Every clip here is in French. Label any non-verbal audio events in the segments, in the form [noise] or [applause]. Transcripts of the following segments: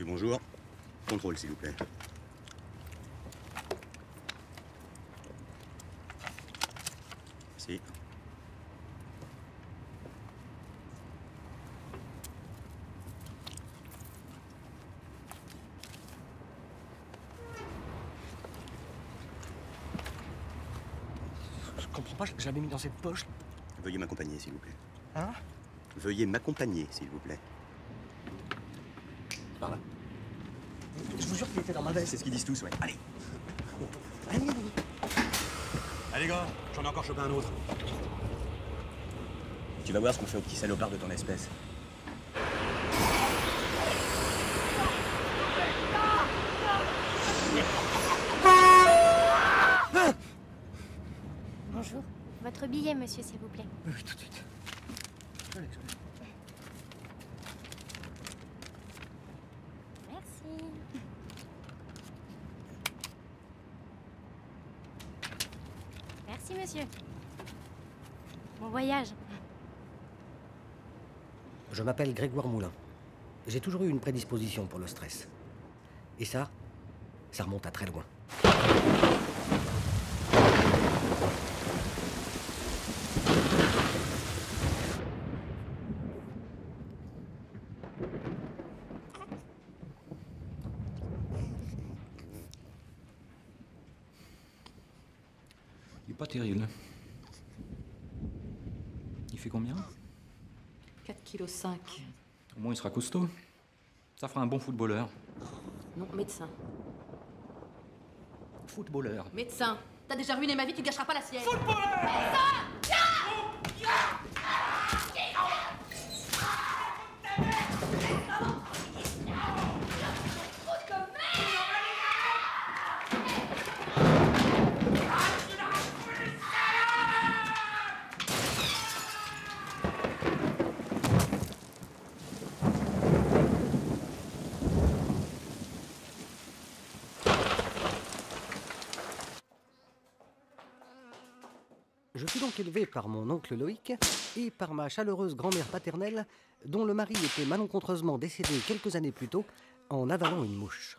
Monsieur, bonjour. Contrôle, s'il vous plaît. Merci. Je comprends pas, je l'avais mis dans cette poche. Veuillez m'accompagner, s'il vous plaît. Hein? Veuillez m'accompagner, s'il vous plaît. Par là. Je vous jure qu'il était dans ma veste. C'est ce qu'ils disent tous, ouais. Allez. Allez, Allez, gars, j'en ai encore chopé un autre. Tu vas voir ce qu'on fait au petit salopard de ton espèce. Bonjour. Votre billet, monsieur, s'il vous plaît. Oui, tout de suite. Allez, allez. Merci. Merci, monsieur. Bon voyage. Je m'appelle Grégoire Moulin. J'ai toujours eu une prédisposition pour le stress. Et ça, ça remonte à très loin. Il est pas terrible. Il fait combien 4 kg 5. Au moins il sera costaud. Ça fera un bon footballeur. Non, médecin. Footballeur. Médecin. T'as déjà ruiné ma vie, tu gâcheras pas la sienne. Je fus donc élevé par mon oncle Loïc et par ma chaleureuse grand-mère paternelle, dont le mari était malencontreusement décédé quelques années plus tôt en avalant une mouche.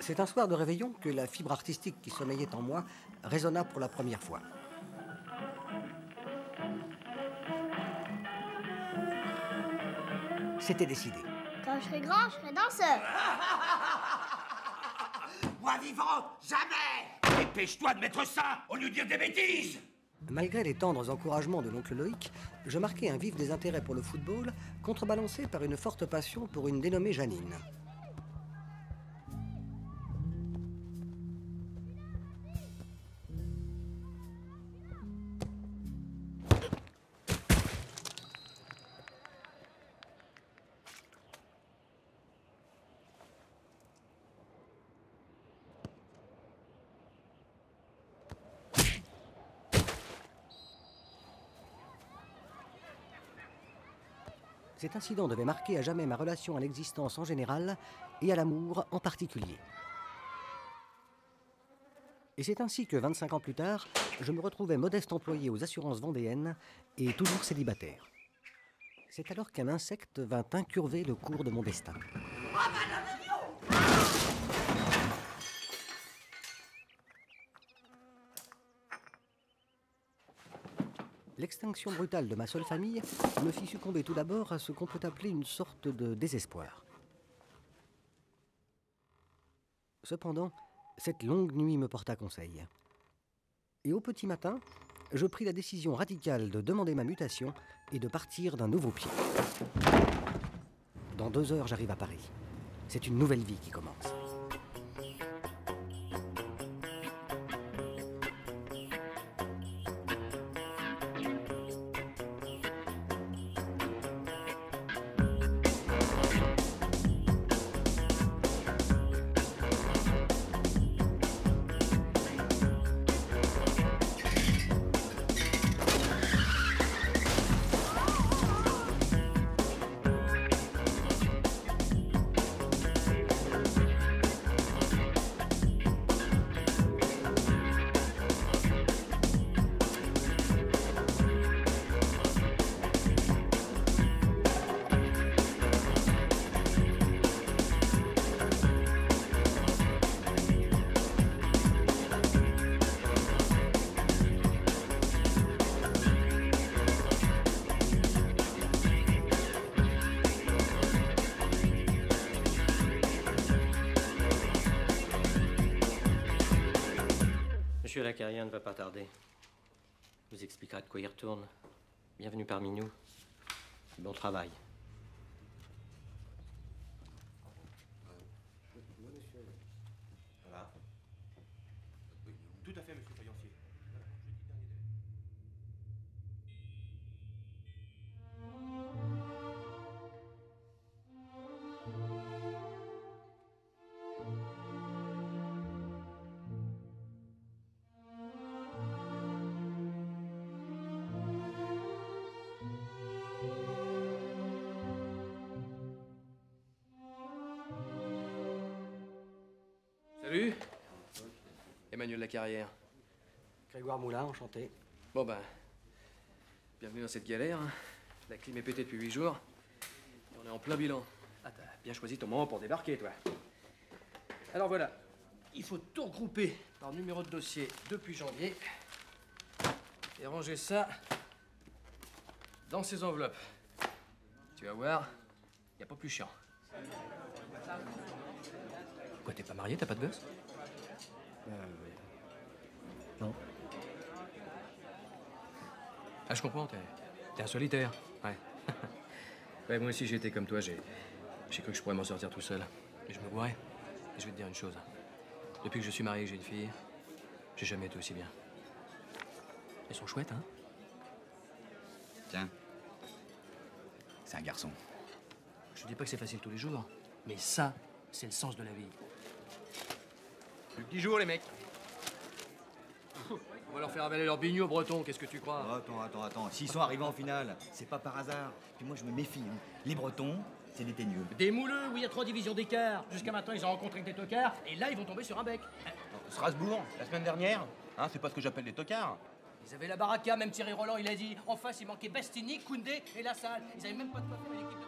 C'est un soir de réveillon que la fibre artistique qui sommeillait en moi résonna pour la première fois. C'était décidé. Quand je serai grand, je serai danseur. [laughs] Moi vivant, jamais Dépêche-toi de mettre ça au lieu de dire des bêtises Malgré les tendres encouragements de l'oncle Loïc, je marquai un vif désintérêt pour le football, contrebalancé par une forte passion pour une dénommée Janine. Cet incident devait marquer à jamais ma relation à l'existence en général et à l'amour en particulier. Et c'est ainsi que 25 ans plus tard, je me retrouvais modeste employé aux assurances vendéennes et toujours célibataire. C'est alors qu'un insecte vint incurver le cours de mon destin. L'extinction brutale de ma seule famille me fit succomber tout d'abord à ce qu'on peut appeler une sorte de désespoir. Cependant, cette longue nuit me porta conseil. Et au petit matin, je pris la décision radicale de demander ma mutation et de partir d'un nouveau pied. Dans deux heures, j'arrive à Paris. C'est une nouvelle vie qui commence. Lacarien ne va pas tarder. Vous expliquera de quoi il retourne. Bienvenue parmi nous. Bon travail. Grégoire Moulin, enchanté. Bon ben, bienvenue dans cette galère. hein. La clim est pétée depuis huit jours. Et on est en plein bilan. Ah, t'as bien choisi ton moment pour débarquer, toi. Alors voilà, il faut tout regrouper par numéro de dossier depuis janvier. Et ranger ça dans ces enveloppes. Tu vas voir, y a pas plus chiant. Quoi, t'es pas marié, t'as pas de gosse? Non. Ah, je comprends, t'es, un solitaire. Ouais. [laughs] ouais, moi aussi, j'ai été comme toi. J'ai, j'ai cru que je pourrais m'en sortir tout seul. Mais je me boirais. Et je vais te dire une chose. Depuis que je suis marié et que j'ai une fille, j'ai jamais été aussi bien. Elles sont chouettes, hein? Tiens. C'est un garçon. Je dis pas que c'est facile tous les jours, mais ça, c'est le sens de la vie. Plus que 10 jours, les mecs. On va leur faire avaler leur bignou breton, qu'est-ce que tu crois? Oh, attends, attends, attends. S'ils sont arrivés en finale, c'est pas par hasard. Puis moi, je me méfie. hein. Les Bretons, c'est des teigneux. Des mouleux où il y a trois divisions d'écart. Jusqu'à maintenant, ils ont rencontré des tocards, et là, ils vont tomber sur un bec. Strasbourg, la semaine dernière, hein, c'est pas ce que j'appelle des tocards. Ils avaient la baraka, même Thierry Roland, il a dit. En face, il manquait Bastini, Koundé et La Salle. Ils avaient même pas de quoi faire une équipe de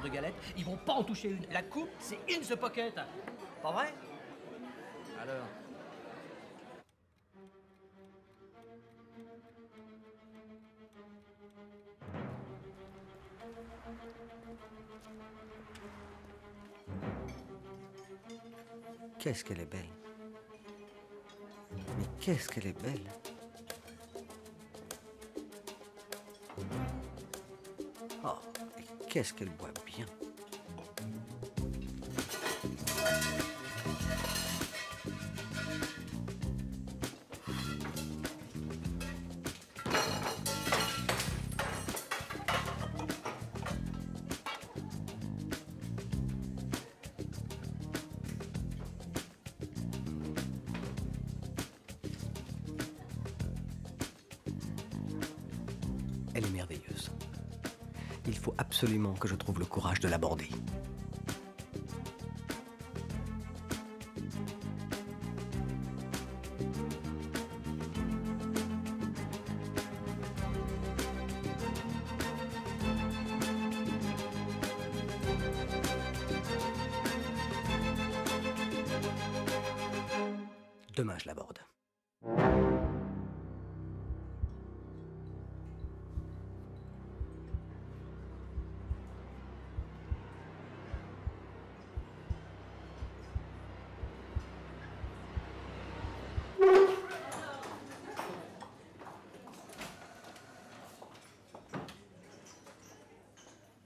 de galettes, ils vont pas en toucher une. La coupe, c'est in the pocket. Pas vrai? Alors Qu'est-ce qu'elle est belle. Mais qu'est-ce qu'elle est belle. Oh, qu'est-ce qu'elle boit que je trouve le courage de l'aborder.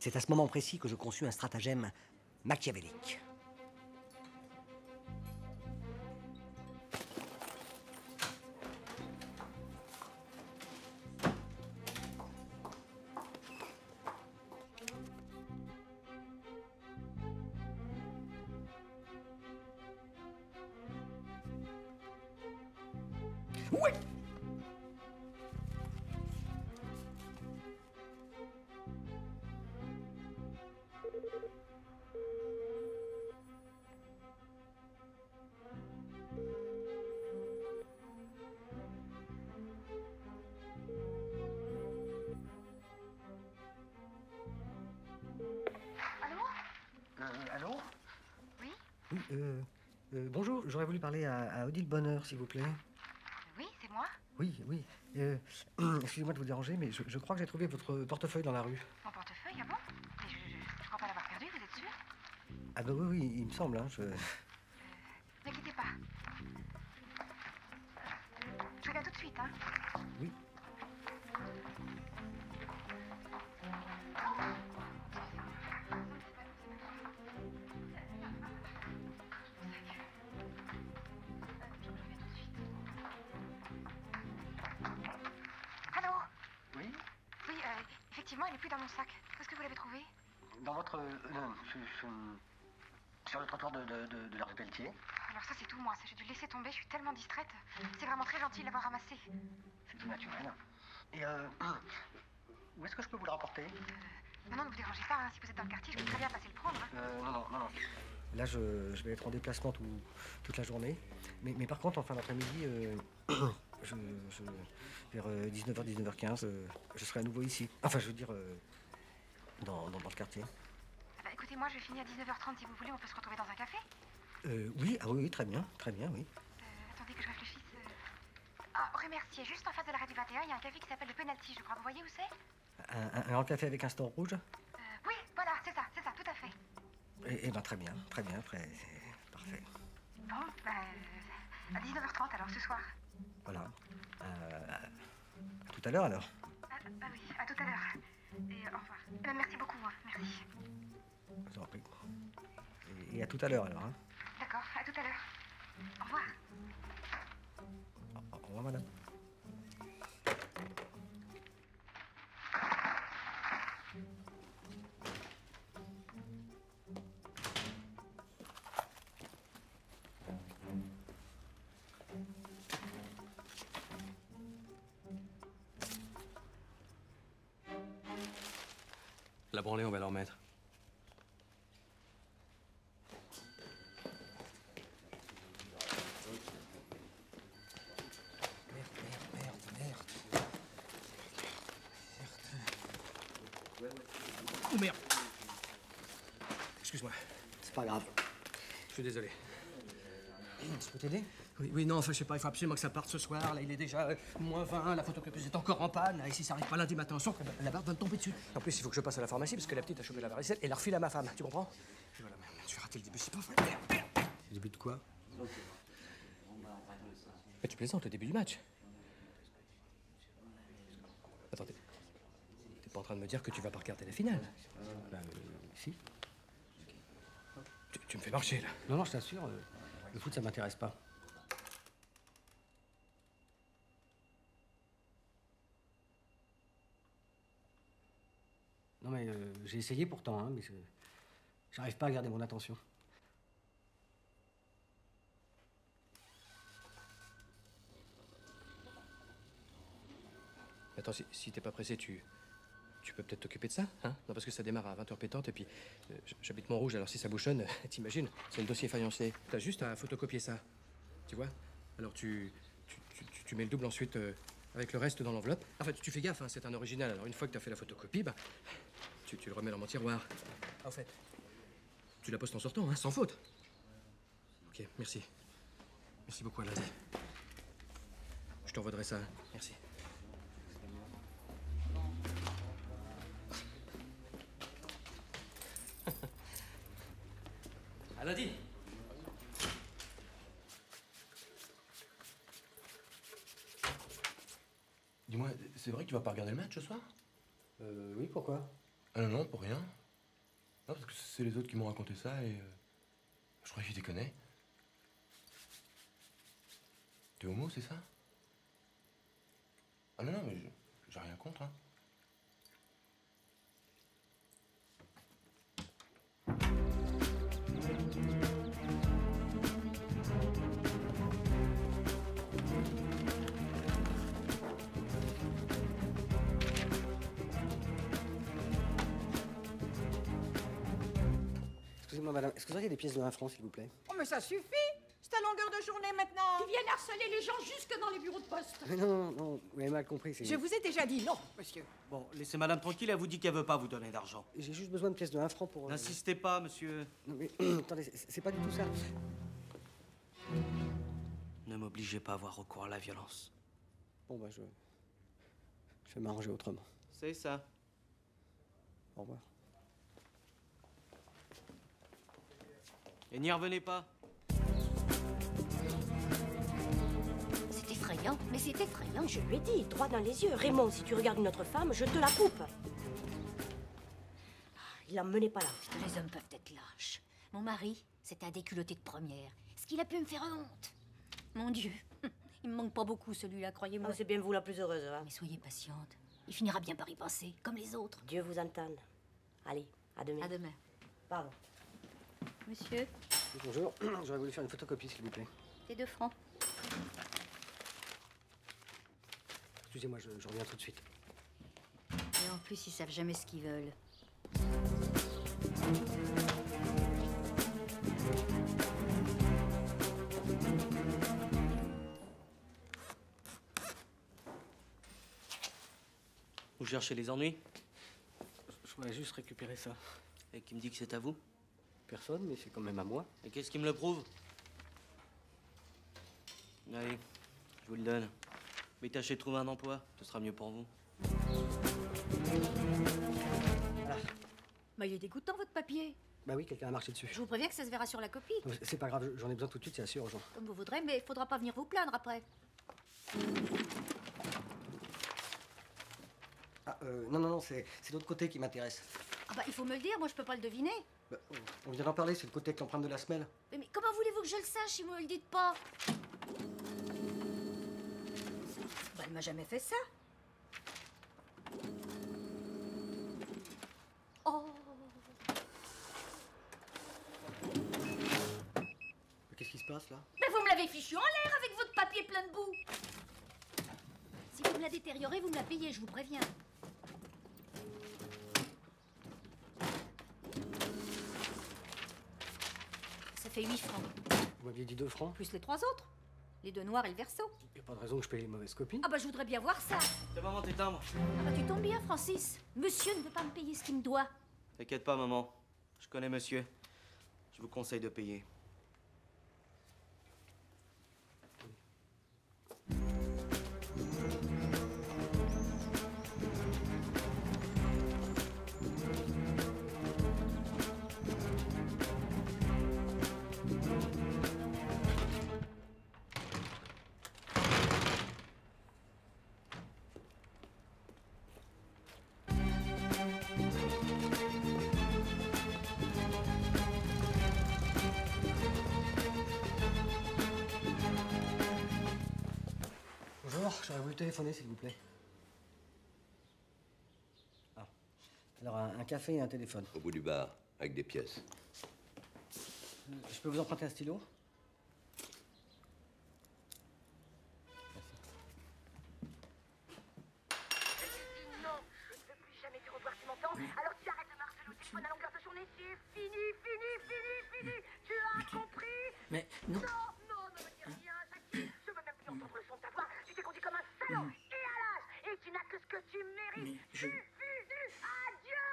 C'est à ce moment précis que je conçus un stratagème machiavélique. Parler à, à Odile Bonheur, s'il vous plaît. Oui, c'est moi? Oui, oui. Euh, [clears throat] Excusez-moi de vous déranger, mais je, je crois que j'ai trouvé votre portefeuille dans la rue. Mon portefeuille, ah bon? Mais je, je, je crois pas l'avoir perdu, vous êtes sûr? Ah bah oui, oui, il me semble. Hein, je... de, Pelletier. Alors ça, c'est tout moi. Ça, J'ai dû le laisser tomber. Je suis tellement distraite. C'est vraiment très gentil de l'avoir ramassé. C'est tout naturel. Et euh, [clears throat] où est-ce que je peux vous le rapporter? Non, non, ne vous dérangez pas. hein. Si vous êtes dans le quartier, je peux très bien passer le prendre. hein. euh, Non, non, non, non. Là, je, je vais être en déplacement tout- toute la journée. Mais, mais par contre, en fin d'après-midi, euh, [clears throat] je, je- vers 19h, 19h15, euh, je serai à nouveau ici. Enfin, je veux dire, euh, dans, dans- dans le quartier. Ah bah, écoutez, moi, je vais finir à 19h30 si vous voulez. On peut se retrouver dans un café. Euh, oui, ah oui, très bien, très bien, oui. Euh, attendez que je réfléchisse. euh. Ah, rue Mercier, juste en face de l'arrêt du 21, il y a un café qui s'appelle le Penalty, je crois. Vous voyez où c'est? Un, un- un grand café avec un store rouge? Euh, Oui, voilà, c'est ça, c'est ça, tout à fait. Eh eh ben, très bien, très bien, très, parfait. Bon, bah, euh, à 19h30 alors ce soir. Voilà. À- tout à l'heure, alors. Ah, ah oui, à tout à l'heure. Et au revoir. Eh ben, merci beaucoup, hein, merci. Je vous en prie. Et, et à tout à l'heure, alors. Hein. Tout à l'heure. Au revoir. Au revoir, madame. La branlée, on va leur mettre. Merde, merde. Oh merde Excuse-moi, C'est pas grave. je suis désolé. Je peux t'aider Oui, oui, non, enfin, je sais pas, il faut absolument que ça parte ce soir. Là, il est déjà euh, moins 20, la photocopieuse est encore en panne. Et si ça arrive pas lundi matin soir, la barre va me tomber dessus. En plus, il faut que je passe à la pharmacie parce que la petite a chopé la varicelle et la refile à ma femme. Tu comprends? Et voilà, merde, tu as raté le début, c'est pas vrai. Le début de quoi? Mais tu plaisantes, le début du match. Attends, t'es t'es pas en train de me dire que tu vas pas regarder la finale? Bah, euh, si. Me fais marcher, là. Non, non, je t'assure, euh, le foot, ça m'intéresse pas. Non, mais euh, j'ai essayé pourtant, hein, mais je- j'arrive pas à garder mon attention. Attends, si, si t'es pas pressé, tu. Peux peut-être t'occuper de ça, hein? Non, parce que ça démarre à 20h pétante, et puis euh, j'habite Montrouge, alors si ça bouchonne, [laughs] t'imagines, c'est le dossier faïencé. T'as juste à photocopier ça, tu vois? Alors tu, tu, tu- tu- mets le double ensuite euh, avec le reste dans l'enveloppe. Enfin, tu, tu fais gaffe, hein, c'est un original, alors une fois que t'as fait la photocopie, bah, tu, le remets dans mon tiroir. Au fait, tu la postes en sortant, hein, sans faute. Ok, merci. Merci beaucoup, Alain. Je t'envoierai ça, merci. Aladdin Dis-moi, c'est vrai que tu vas pas regarder le match ce soir? Euh, oui, pourquoi? Ah non, non, pour rien. Non, parce que c'est les autres qui m'ont raconté ça et. euh, je croyais qu'ils déconnaient. T'es homo, c'est ça? Ah non, non, mais je- j'ai rien contre, hein. Madame, est-ce que vous auriez des pièces de 1 franc, s'il vous plaît? Oh, mais ça suffit C'est à longueur de journée maintenant Ils viennent harceler les gens jusque dans les bureaux de poste. Mais non, non, non, vous avez mal compris. c'est- Je vous ai déjà dit non, monsieur. Bon, laissez madame tranquille, elle vous dit qu'elle veut pas vous donner d'argent. J'ai juste besoin de pièces de 1 franc pour. euh, N'insistez pas, monsieur. Non mais [clears throat] attendez, c'est c'est pas du tout ça. Ne m'obligez pas à avoir recours à la violence. Bon bah je. Je vais m'arranger autrement. C'est ça. Au revoir. Et n'y revenez pas. C'est effrayant, mais c'est effrayant. Je lui ai dit, droit dans les yeux. Raymond, si tu regardes une autre femme, je te la coupe. Ah, Il en menait pas là. Les hommes peuvent être lâches. Mon mari, c'était un déculotté de première. Est-ce qu'il a pu me faire honte Mon Dieu, [laughs] il me manque pas beaucoup celui-là, croyez-moi. Ah, c'est bien vous la plus heureuse, hein. Mais soyez patiente. Il finira bien par y penser, comme les autres. Dieu vous entende. Allez, à demain. À demain. Pardon. Monsieur, Bonjour, [clears throat] j'aurais voulu faire une photocopie s'il vous plaît. c'est deux francs. Excusez-moi, je, je reviens tout de suite. Et en plus, ils savent jamais ce qu'ils veulent. Vous cherchez les ennuis? Je voudrais juste récupérer ça. Et qui me dit que c'est à vous? Personne, mais c'est quand même à moi. Et qu'est-ce qui me le prouve? Allez, je vous le donne. Mais tâchez de trouver un emploi, ce sera mieux pour vous. Bah, il est dégoûtant, votre papier. Bah oui, quelqu'un a marché dessus. Je vous préviens que ça se verra sur la copie. C'est pas grave, j'en ai besoin tout de suite, c'est assez urgent. Comme vous voudrez, mais il faudra pas venir vous plaindre après. Ah, euh, non, non, non, c'est c'est l'autre côté qui m'intéresse. Ah bah, il faut me le dire, moi je peux pas le deviner. Bah, on vient d'en parler, c'est le côté avec l'empreinte de la semelle. Mais, mais comment voulez-vous que je le sache si vous me le dites pas? Bah, elle m'a jamais fait ça. Oh Mais Qu'est-ce qui se passe là? Mais vous me l'avez fichu en l'air avec votre papier plein de boue Si vous me la détériorez, vous me la payez, je vous préviens. Fait 8 francs, Vous m'aviez dit 2 francs plus les trois autres. Les deux noirs et le verso. Y a pas de raison que je paye les mauvaises copies. Ah bah je voudrais bien voir ça. C'est maman, tes timbres. Ah bah tu tombes bien, Francis. Monsieur ne veut pas me payer ce qu'il me doit. T'inquiète pas, maman. Je connais monsieur. Je vous conseille de payer. Un, café et un téléphone. Au bout du bar, avec des pièces. Euh, Je peux vous emprunter un stylo Non, je ne veux plus jamais te revoir, tu m'entends Alors tu arrêtes de me harceler au téléphone à longueur de journée, c'est fini, fini, fini, fini Tu as compris Mais non Non, non, ne me dis rien, Jackie Je veux même plus entendre le son de ta voix Tu t'es conduit comme un salaud et à l'âge Et tu n'as que ce que tu mérites je- Tu fuses Adieu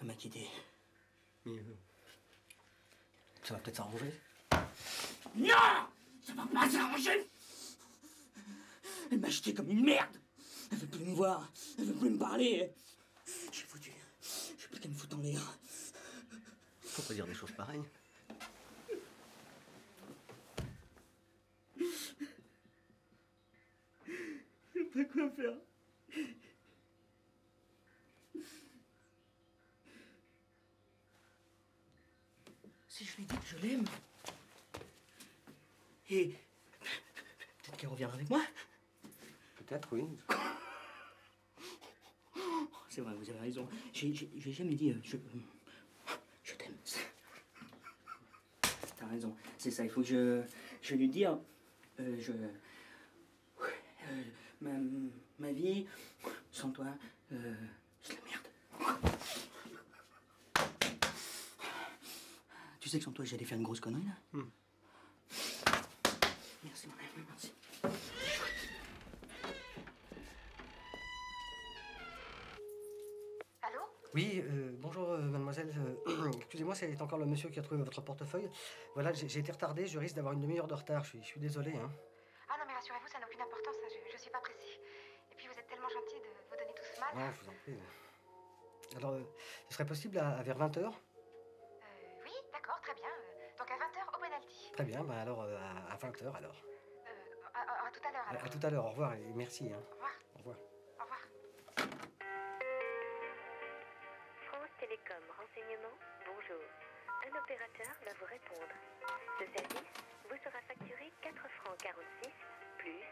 Elle m'a quitté. Mais, euh, Ça va peut-être s'arranger. Non Ça va pas s'arranger Elle m'a jeté comme une merde Elle veut plus me voir, elle veut plus me parler. J'ai foutu. J'ai plus qu'à me foutre en l'air. Faut pas dire des choses pareilles. Je sais pas quoi faire. Si je lui dis que je l'aime. Et. Peut-être qu'elle reviendra avec moi. Peut-être, oui. C'est vrai, vous avez raison. J'ai jamais dit. euh, je je t'aime. T'as raison. C'est ça, il faut que je. Lui dire. euh, je. Euh, ma, ma vie, sans toi, euh, c'est la merde. Tu sais que sans toi, j'allais faire une grosse connerie, là? Hmm. Merci, mon ami, merci. Oui, euh, bonjour euh, mademoiselle. Euh, [clears throat] Excusez-moi, c'est encore le monsieur qui a trouvé votre portefeuille. Voilà, j'ai été retardé, je risque d'avoir une demi-heure de retard. Je suis, je suis désolé. Hein. Ah non, mais rassurez-vous, ça n'a aucune importance, hein, je, je suis pas pressée. Et puis vous êtes tellement gentil de vous donner tout ce mal. Non, je vous en prie. Alors, ce serait possible à, à vers 20h Euh, oui, d'accord, très bien. Donc à 20h au penalty. Très bien, bah alors à, 20h alors. À, tout à l'heure À, alors. à tout à l'heure, au revoir et merci. Hein. Au revoir. Télécom Renseignement, bonjour. Un opérateur va vous répondre. Ce service vous sera facturé 4 francs 46 plus.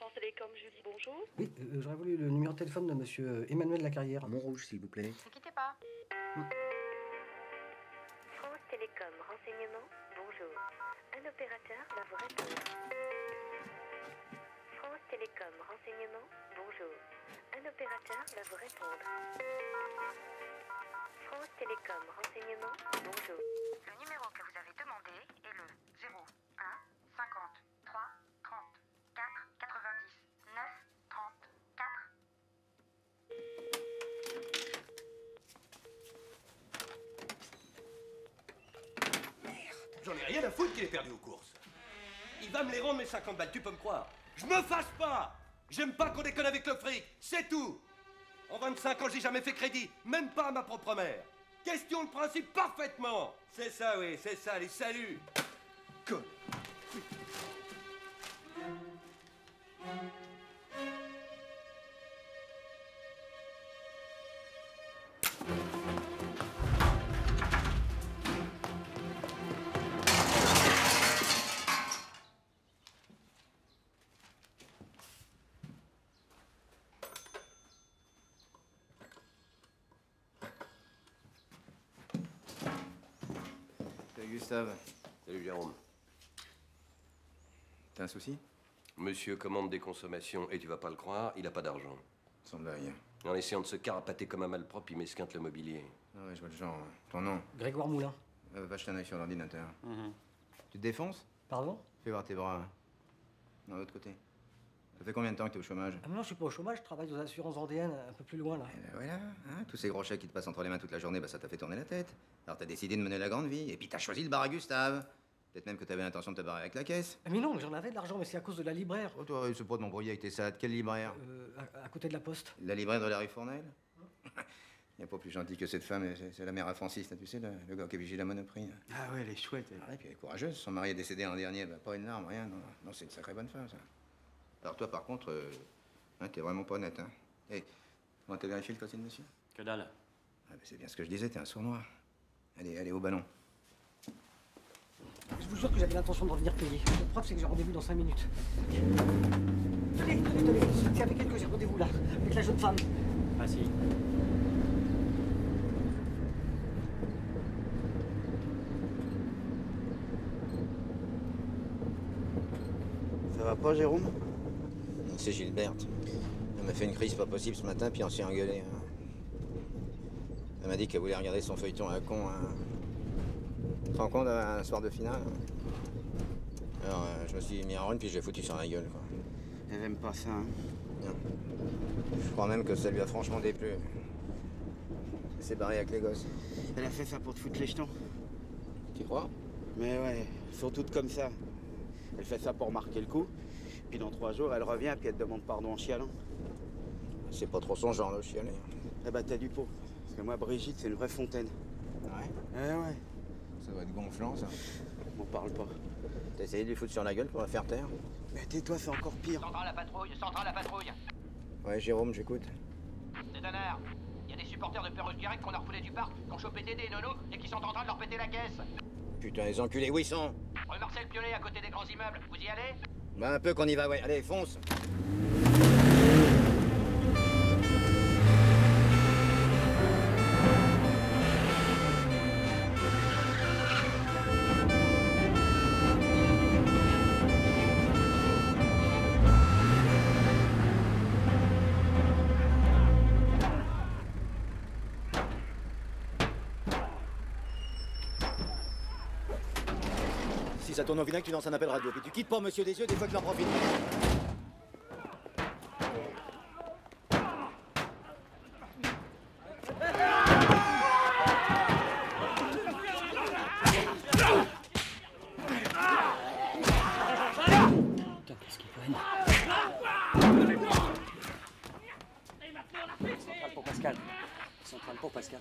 France Télécom Julie, bonjour. Oui, euh, j'aurais voulu le numéro de téléphone de monsieur euh, Emmanuel Lacarrière. Montrouge, s'il vous plaît. Ne quittez pas. France Télécom Renseignement, bonjour. Un opérateur va vous répondre. France Télécom Renseignement, bonjour. Un opérateur va vous répondre. France Télécom Renseignement, bonjour. Le numéro que vous avez demandé est le 01 53 34 90 9 34. J'en ai rien à foutre qu'il ait perdu aux courses. Il va me les rendre mes 50 balles, tu peux me croire. Je me fâche pas J'aime pas qu'on déconne avec le fric, c'est tout En 25 ans, j'ai jamais fait crédit, même pas à ma propre mère. Question de principe parfaitement C'est ça, oui, c'est ça, les saluts. Gustave. Salut Jérôme. T'as un souci? Monsieur commande des consommations et tu vas pas le croire, il a pas d'argent. Sans blague. En essayant de se carapater comme un malpropre, il m'esquinte le mobilier. Ah ouais, je vois le genre. Ton nom? Grégoire Moulin. euh, Va jeter un œil sur l'ordinateur. Tu te défonces? Pardon? Fais voir tes bras. Non, de l'autre côté. Ça fait combien de temps que t'es au chômage Ah, non, je suis pas au chômage, je travaille aux assurances vendéennes, un peu plus loin là. Ben voilà, hein, tous ces gros chèques qui te passent entre les mains toute la journée, bah ça t'a fait tourner la tête. Alors t'as décidé de mener la grande vie, et puis t'as choisi le bar à Gustave. Peut-être même que t'avais l'intention de te barrer avec la caisse. Ah, mais non, j'en avais de l'argent, mais c'est à cause de la libraire. Oh, toi, c'est pas de m'embrouiller avec tes salades. Quelle libraire? Euh, à, à côté de la poste. La libraire de la rue Fournel? Il n'y a pas plus gentil que cette femme, c'est- la mère à Francis, là, tu sais, le, le gars qui vigile la monoprix. Ah ouais, elle est chouette. elle. Ah, et puis elle est courageuse, son mari est décédé l'an dernier, bah, pas une larme, rien. Non, non c'est une sacrée bonne femme, ça. Alors toi, par contre, euh, hein, t'es vraiment pas honnête, hein. Hé, comment t'as vérifié le de monsieur? Que dalle. Ah, bah, c'est bien ce que je disais, t'es un sournois. Allez, allez, au ballon. Je vous jure que j'avais l'intention de revenir payer. La preuve, c'est que j'ai rendez-vous dans 5 minutes. Tenez, tenez, tenez, c'est avec elle que j'ai rendez-vous là, avec la jeune femme. Ah si. Ça va pas, Jérôme? C'est Gilberte. Elle m'a fait une crise pas possible ce matin, puis on s'est engueulé. hein. Elle m'a dit qu'elle voulait regarder son feuilleton à con. hein. Tu te rends compte, un soir de finale Alors, euh, je me suis mis en rune, puis je l'ai foutu sur la gueule, quoi. Elle aime pas ça, hein. Non. Je crois même que ça lui a franchement déplu. Elle s'est barrée avec les gosses. Elle a fait ça pour te foutre les jetons. Tu crois? Mais ouais, surtout comme ça. Elle fait ça pour marquer le coup. Puis dans trois jours, elle revient, puis elle te demande pardon en chialant. C'est pas trop son genre, le chialer. Eh bah, t'as du pot. Parce que moi, Brigitte, c'est une vraie fontaine. Ouais? Eh ouais. Ça doit être gonflant, ça. M'en parle pas. T'as essayé de lui foutre sur la gueule pour la faire taire? Mais tais-toi, c'est encore pire. Centrale à patrouille, centrale à patrouille. Ouais, Jérôme, j'écoute. Détonneur, il y a des supporters de Perrus direct qu'on a refoulés du parc, qui ont chopé Dédé et Nono et qui sont en train de leur péter la caisse. Putain, les enculés, où ils sont? Rue Marcel Piolet à côté des grands immeubles, vous y allez? Bah, un peu qu'on y va, ouais. Allez, fonce ça tourne au vinaigre, tu lances un appel radio. Puis tu quittes pas monsieur des yeux des fois que j'en profite. Qu'est-ce qu'il prenne? Centrale pour Pascal. Centrale pour Pascal.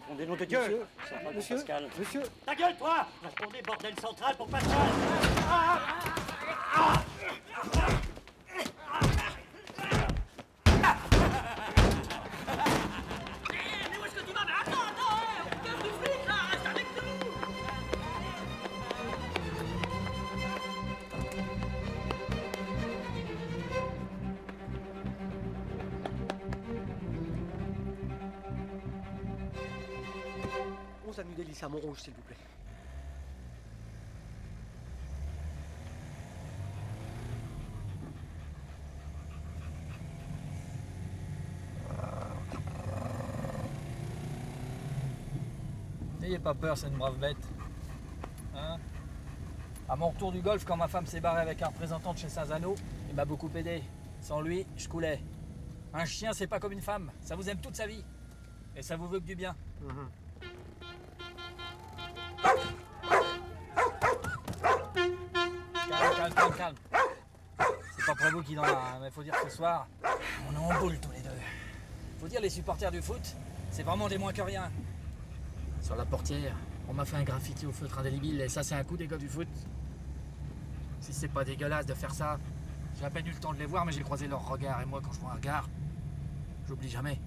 Répondez, nom de Dieu Monsieur, Centrale pour monsieur, Pascal. monsieur. Ta gueule, toi Répondez, bordel central pour Pascal Mais Montrouge, s'il vous plaît. N'ayez pas peur, c'est une brave bête. Hein? À mon retour du golf, quand ma femme s'est barrée avec un représentant de chez Saint-Zano, il m'a beaucoup aidé. Sans lui, je coulais. Un chien, c'est pas comme une femme. Ça vous aime toute sa vie. Et ça vous veut que du bien. Calme, Mais faut dire ce soir, on est en boule tous les deux. Faut dire les supporters du foot, c'est vraiment des moins que rien. Sur la portière, on m'a fait un graffiti au feutre indélébile et ça c'est un coup des gars du foot. Si c'est pas dégueulasse de faire ça, j'ai à peine eu le temps de les voir mais j'ai croisé leur regard et moi quand je vois un regard, j'oublie jamais.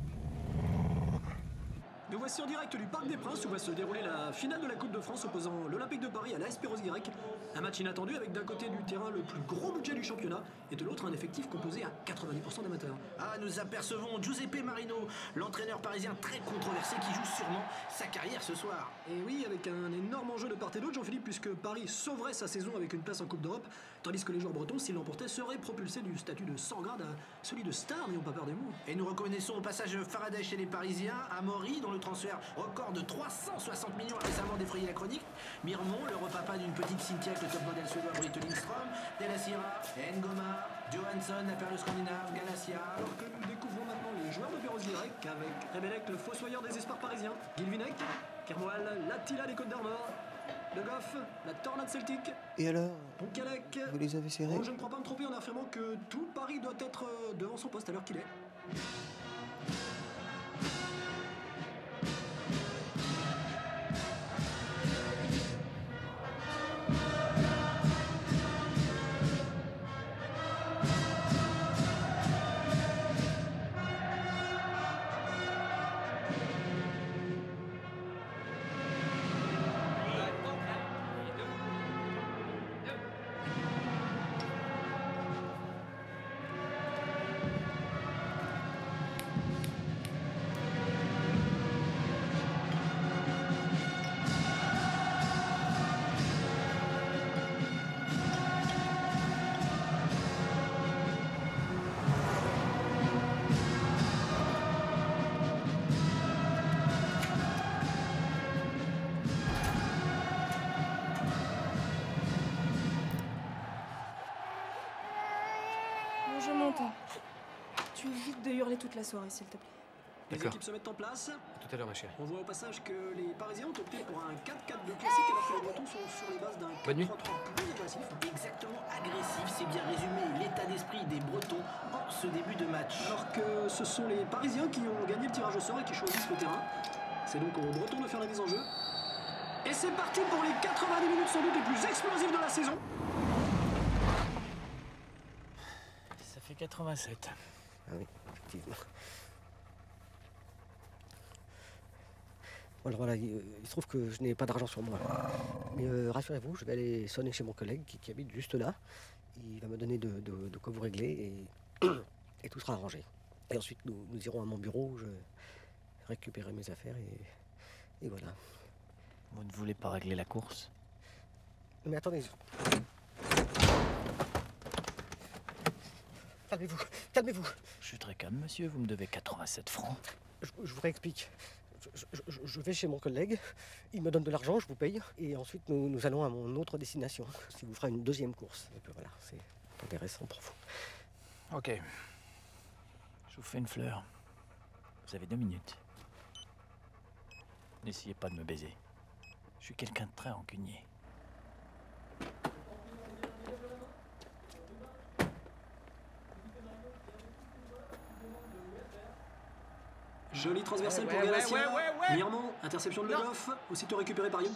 Voici en direct du Parc des Princes où va se dérouler la finale de la Coupe de France opposant l'Olympique de Paris à l'AS Pérouse Grec. Un match inattendu avec d'un côté du terrain le plus gros budget du championnat et de l'autre un effectif composé à 90% d'amateurs. Ah, nous apercevons Giuseppe Marino, l'entraîneur parisien très controversé qui joue sûrement sa carrière ce soir. Et oui, avec un énorme enjeu de part et d'autre, Jean-Philippe, puisque Paris sauverait sa saison avec une place en Coupe d'Europe, tandis que les joueurs bretons, s'ils l'emportaient, seraient propulsés du statut de 100 grade à celui de star, n'ayons pas peur des mots. Et nous reconnaissons au passage Faraday chez les Parisiens, Amaury, dont le transfert record de 360 millions a récemment défrayé la chronique, Mirmont, le repapa d'une petite Cynthia avec le top modèle suédois Britt Lindström, Della Sierra, Ngoma, Johansson, la perle scandinave, Galassia. Alors que nous découvrons maintenant les joueurs de Pérouse Grec avec Rebelec, le fossoyeur des espoirs parisiens, Guilvinec, Kermoal, l'Attila des Côtes d'Armor, Le Goff, la Tornade Celtique, Et alors Poncalec. Vous les avez serrés Oh, je ne crois pas me tromper en affirmant que tout Paris doit être euh, devant son poste à l'heure qu'il est. de hurler toute la soirée, s'il te plaît. Les équipes se mettent en place. Tout à l'heure, ma chérie. On voit au passage que les Parisiens ont opté pour un 4-4-2 classique alors que les Bretons sont sur les bases d'un 4-3-3 Bonne nuit. plus agressif. Exactement agressif, c'est bien résumé l'état d'esprit des Bretons en ce début de match. Alors que ce sont les Parisiens qui ont gagné le tirage au sort et qui choisissent le terrain. C'est donc aux Bretons de faire la mise en jeu. Et c'est parti pour les 90 minutes sans doute les plus explosives de la saison. Ça fait 87. Ah oui, effectivement. Bon, Alors voilà, il, euh, il se trouve que je n'ai pas d'argent sur moi. Mais euh, rassurez-vous, je vais aller sonner chez mon collègue qui, qui habite juste là. Il va me donner de, de- de quoi vous régler et, [clears throat] et tout sera arrangé. Et ensuite, nous, nous irons à mon bureau où je récupérerai mes affaires et, et voilà. Vous ne voulez pas régler la course? Mais attendez. Calmez-vous, calmez-vous. Je suis très calme, monsieur. Vous me devez 87 francs. Je, je vous réexplique. je, je- je vais chez mon collègue, il me donne de l'argent, je vous paye, et ensuite nous, nous allons à mon autre destination, qui vous fera une deuxième course. Et puis voilà, c'est intéressant pour vous. Ok. Je vous fais une fleur. Vous avez deux minutes. N'essayez pas de me baiser. Je suis quelqu'un de très rancunier. Joli transversal Ouais, pour Galassia. ouais, ouais, ouais. Mirmont, interception de Le Goff, aussitôt récupéré par Young.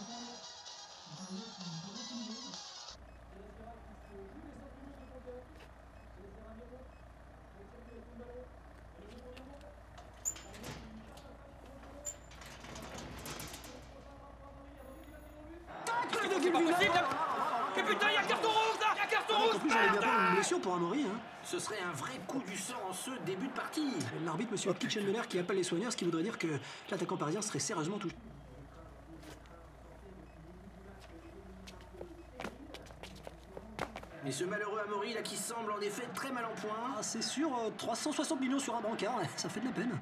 Pour Amaury. Hein. Ce serait un vrai coup du sort en ce début de partie. L'arbitre, monsieur Kitchenmeller, qui appelle les soigneurs, ce qui voudrait dire que l'attaquant parisien serait sérieusement touché. Mais ce malheureux Amaury là qui semble en effet très mal en point. Ah, c'est sûr, euh, 360 millions sur un brancard, ouais, ça fait de la peine.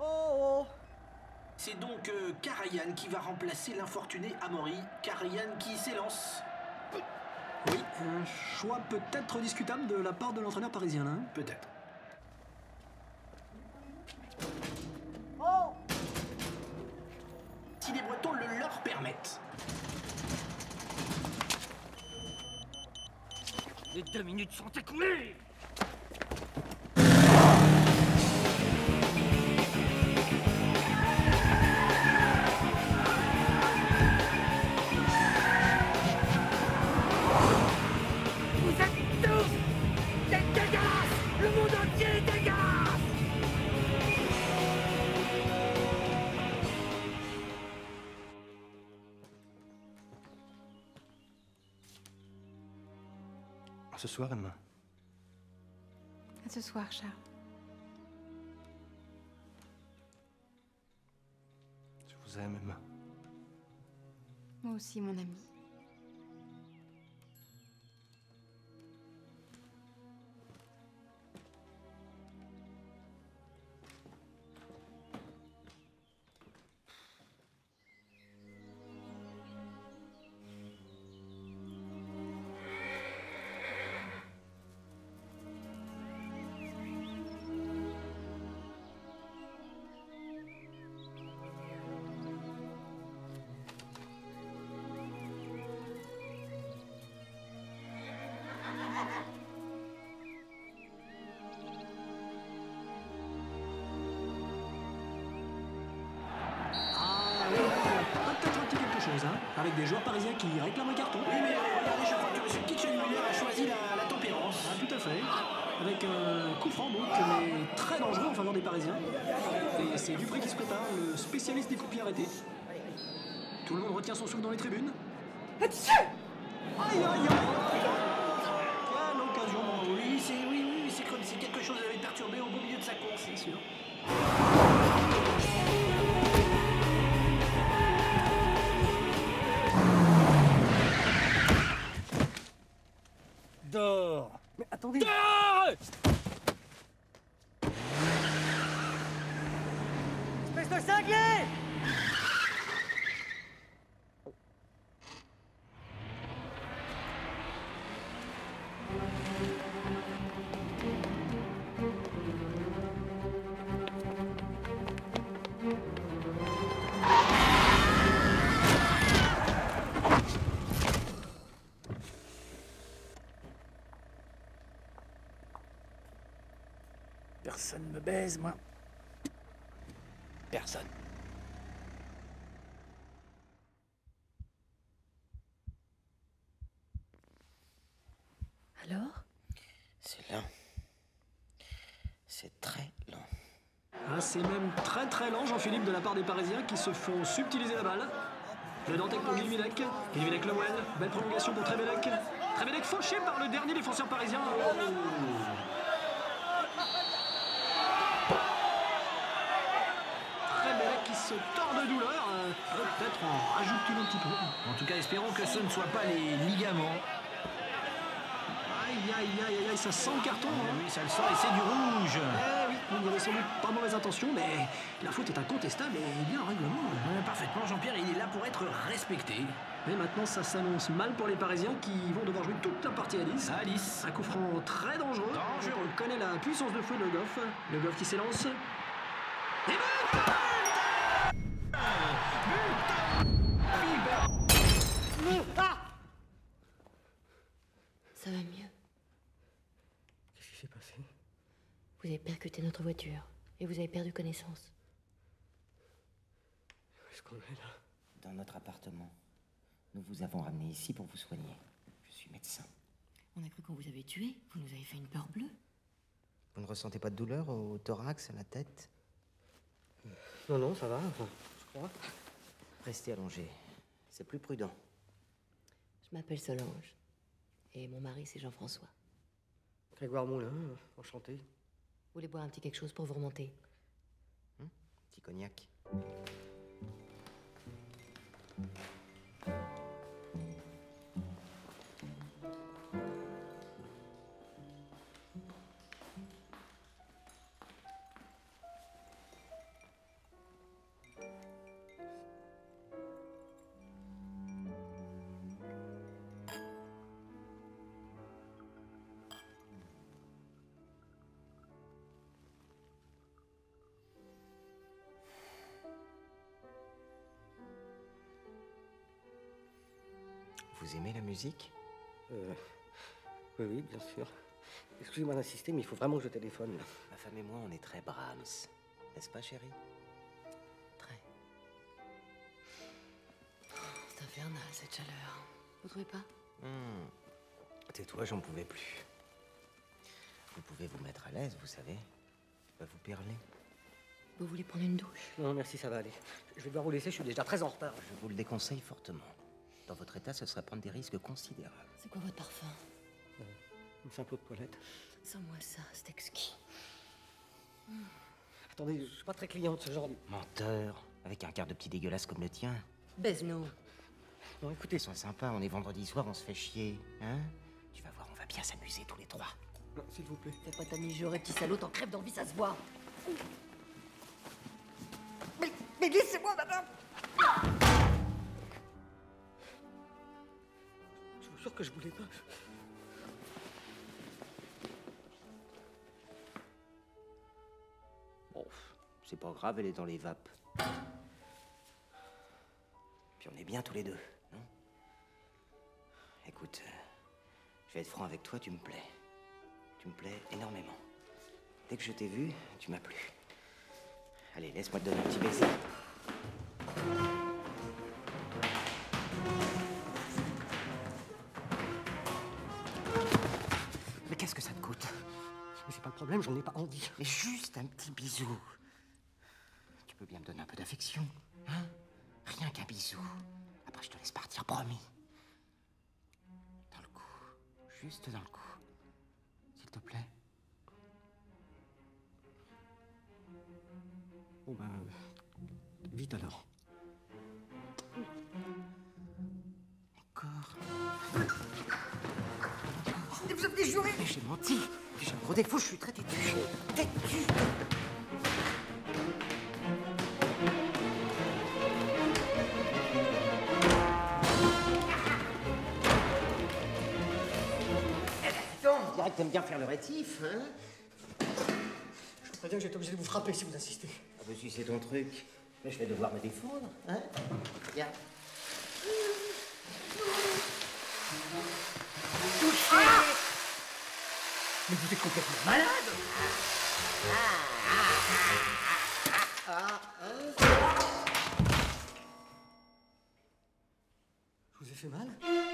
Oh C'est donc euh, Karayan qui va remplacer l'infortuné Amaury. Karayan qui s'élance. Oui, un choix peut-être discutable de la part de l'entraîneur parisien, là. hein. Peut-être. Si les Bretons le leur permettent. Les deux minutes sont écoulées soir, Emma. À ce soir, Charles. Je vous aime, Emma. Moi aussi, mon ami. Avec des joueurs parisiens qui réclament un carton. Oui, mais euh, regardez, je crois que M. Kitchenmuller a choisi la, la tempérance. Ah, tout à fait. Avec un coup franc, donc, mais très dangereux en faveur des Parisiens. Et c'est Dupré qui se prépare, le spécialiste des coups arrêtés. Tout le monde retient son souffle dans les tribunes. Aïe, aïe, aïe Quelle occasion, Oui, c'est oui, oui, c'est comme si quelque chose avait perturbé au beau milieu de sa course. C'est sûr. Mais attendez Dors baise, moi. Personne. Alors? C'est lent. C'est très lent. Ah, c'est même très très lent, Jean-Philippe, de la part des Parisiens qui se font subtiliser la balle. Le Dantec pour Guilvinec. Guilvinec Lowell. Belle prolongation pour Trébélec. Trébélec fauché par le dernier défenseur parisien. Trébélec qui se tord de douleur. Euh, Peut-être en rajoute-t-il un petit peu. En tout cas, espérons que ce ne soient pas les ligaments. Aïe, aïe, aïe, aïe, aïe, ça sent le carton. hein. Oui, ça le sent et c'est du rouge. Eh oui, Vous n'avez sans doute pas mauvaise intention, mais la faute est incontestable et il y a un règlement. Parfaitement, Jean-Pierre, il est là pour être respecté. Mais maintenant, ça s'annonce mal pour les Parisiens qui vont devoir jouer toute la partie à 10. À 10. Un coup franc très dangereux. Dangereux. On connaît la puissance de feu de Le Goff. Le Goff qui s'élance. Et va mieux. Qu'est-ce qui s'est passé Vous avez percuté notre voiture et vous avez perdu connaissance. Où est-ce qu'on est là? Dans notre appartement. Nous vous avons ramené ici pour vous soigner. Je suis médecin. On a cru qu'on vous avait tué. Vous nous avez fait une peur bleue. Vous ne ressentez pas de douleur au thorax, à la tête? Non, non, ça va, enfin, je crois. Restez allongé. C'est plus prudent. Je m'appelle Solange. Et mon mari, c'est Jean-François. Grégoire Moulin, enchanté. Vous voulez boire un petit quelque chose pour vous remonter? Petit cognac. Vous aimez la musique Euh, oui, oui, bien sûr. Excusez-moi d'insister, mais il faut vraiment que je téléphone. Ma femme et moi, on est très Brahms. N'est-ce pas, chérie? Très. C'est infernal, cette chaleur. Vous trouvez pas? Hmm. Tais-toi, j'en pouvais plus. Vous pouvez vous mettre à l'aise, vous savez. Je vais vous perler. Vous voulez prendre une douche? Non, merci, ça va aller. Je vais devoir vous laisser, je suis déjà très en retard. Je vous le déconseille fortement. Dans votre état, ce serait prendre des risques considérables. C'est quoi votre parfum? Une simple eau de toilette. Sans-moi ça, c'est exquis. Attendez, je suis pas très client de ce genre de... Menteur, avec un quart de petit dégueulasse comme le tien. Baise-nous. Non, écoutez, sois sympa, on est vendredi soir, on se fait chier, hein? Tu vas voir, on va bien s'amuser tous les trois. Non, s'il vous plaît. Fais pas ta mijaurée, petit salaud, t'en crèves d'envie, ça se voit. Mais, mais laissez-moi, madame Jure que je voulais pas. Bon, c'est pas grave, elle est dans les vapes. Puis on est bien tous les deux, non? Écoute, euh, je vais être franc avec toi, tu me plais. Tu me plais énormément. Dès que je t'ai vu, tu m'as plu. Allez, laisse-moi te donner un petit baiser. Problème, j'en ai pas envie. Mais juste un petit bisou. Tu peux bien me donner un peu d'affection, hein? Rien qu'un bisou. Après, je te laisse partir, promis. Dans le cou. Juste dans le cou. S'il te plaît. Bon ben... Vite alors. Encore. Vous avez juré? Mais j'ai menti. J'ai un gros défaut, je suis très têtu. Têtu. Eh ben, dirait que t'aimes bien faire le rétif, hein Je vous préviens que j'étais obligé de vous frapper si vous insistez. Ah bah si c'est ton truc. Mais je vais devoir me défendre, hein Viens. Mais vous êtes complètement malade. Je vous ai fait mal?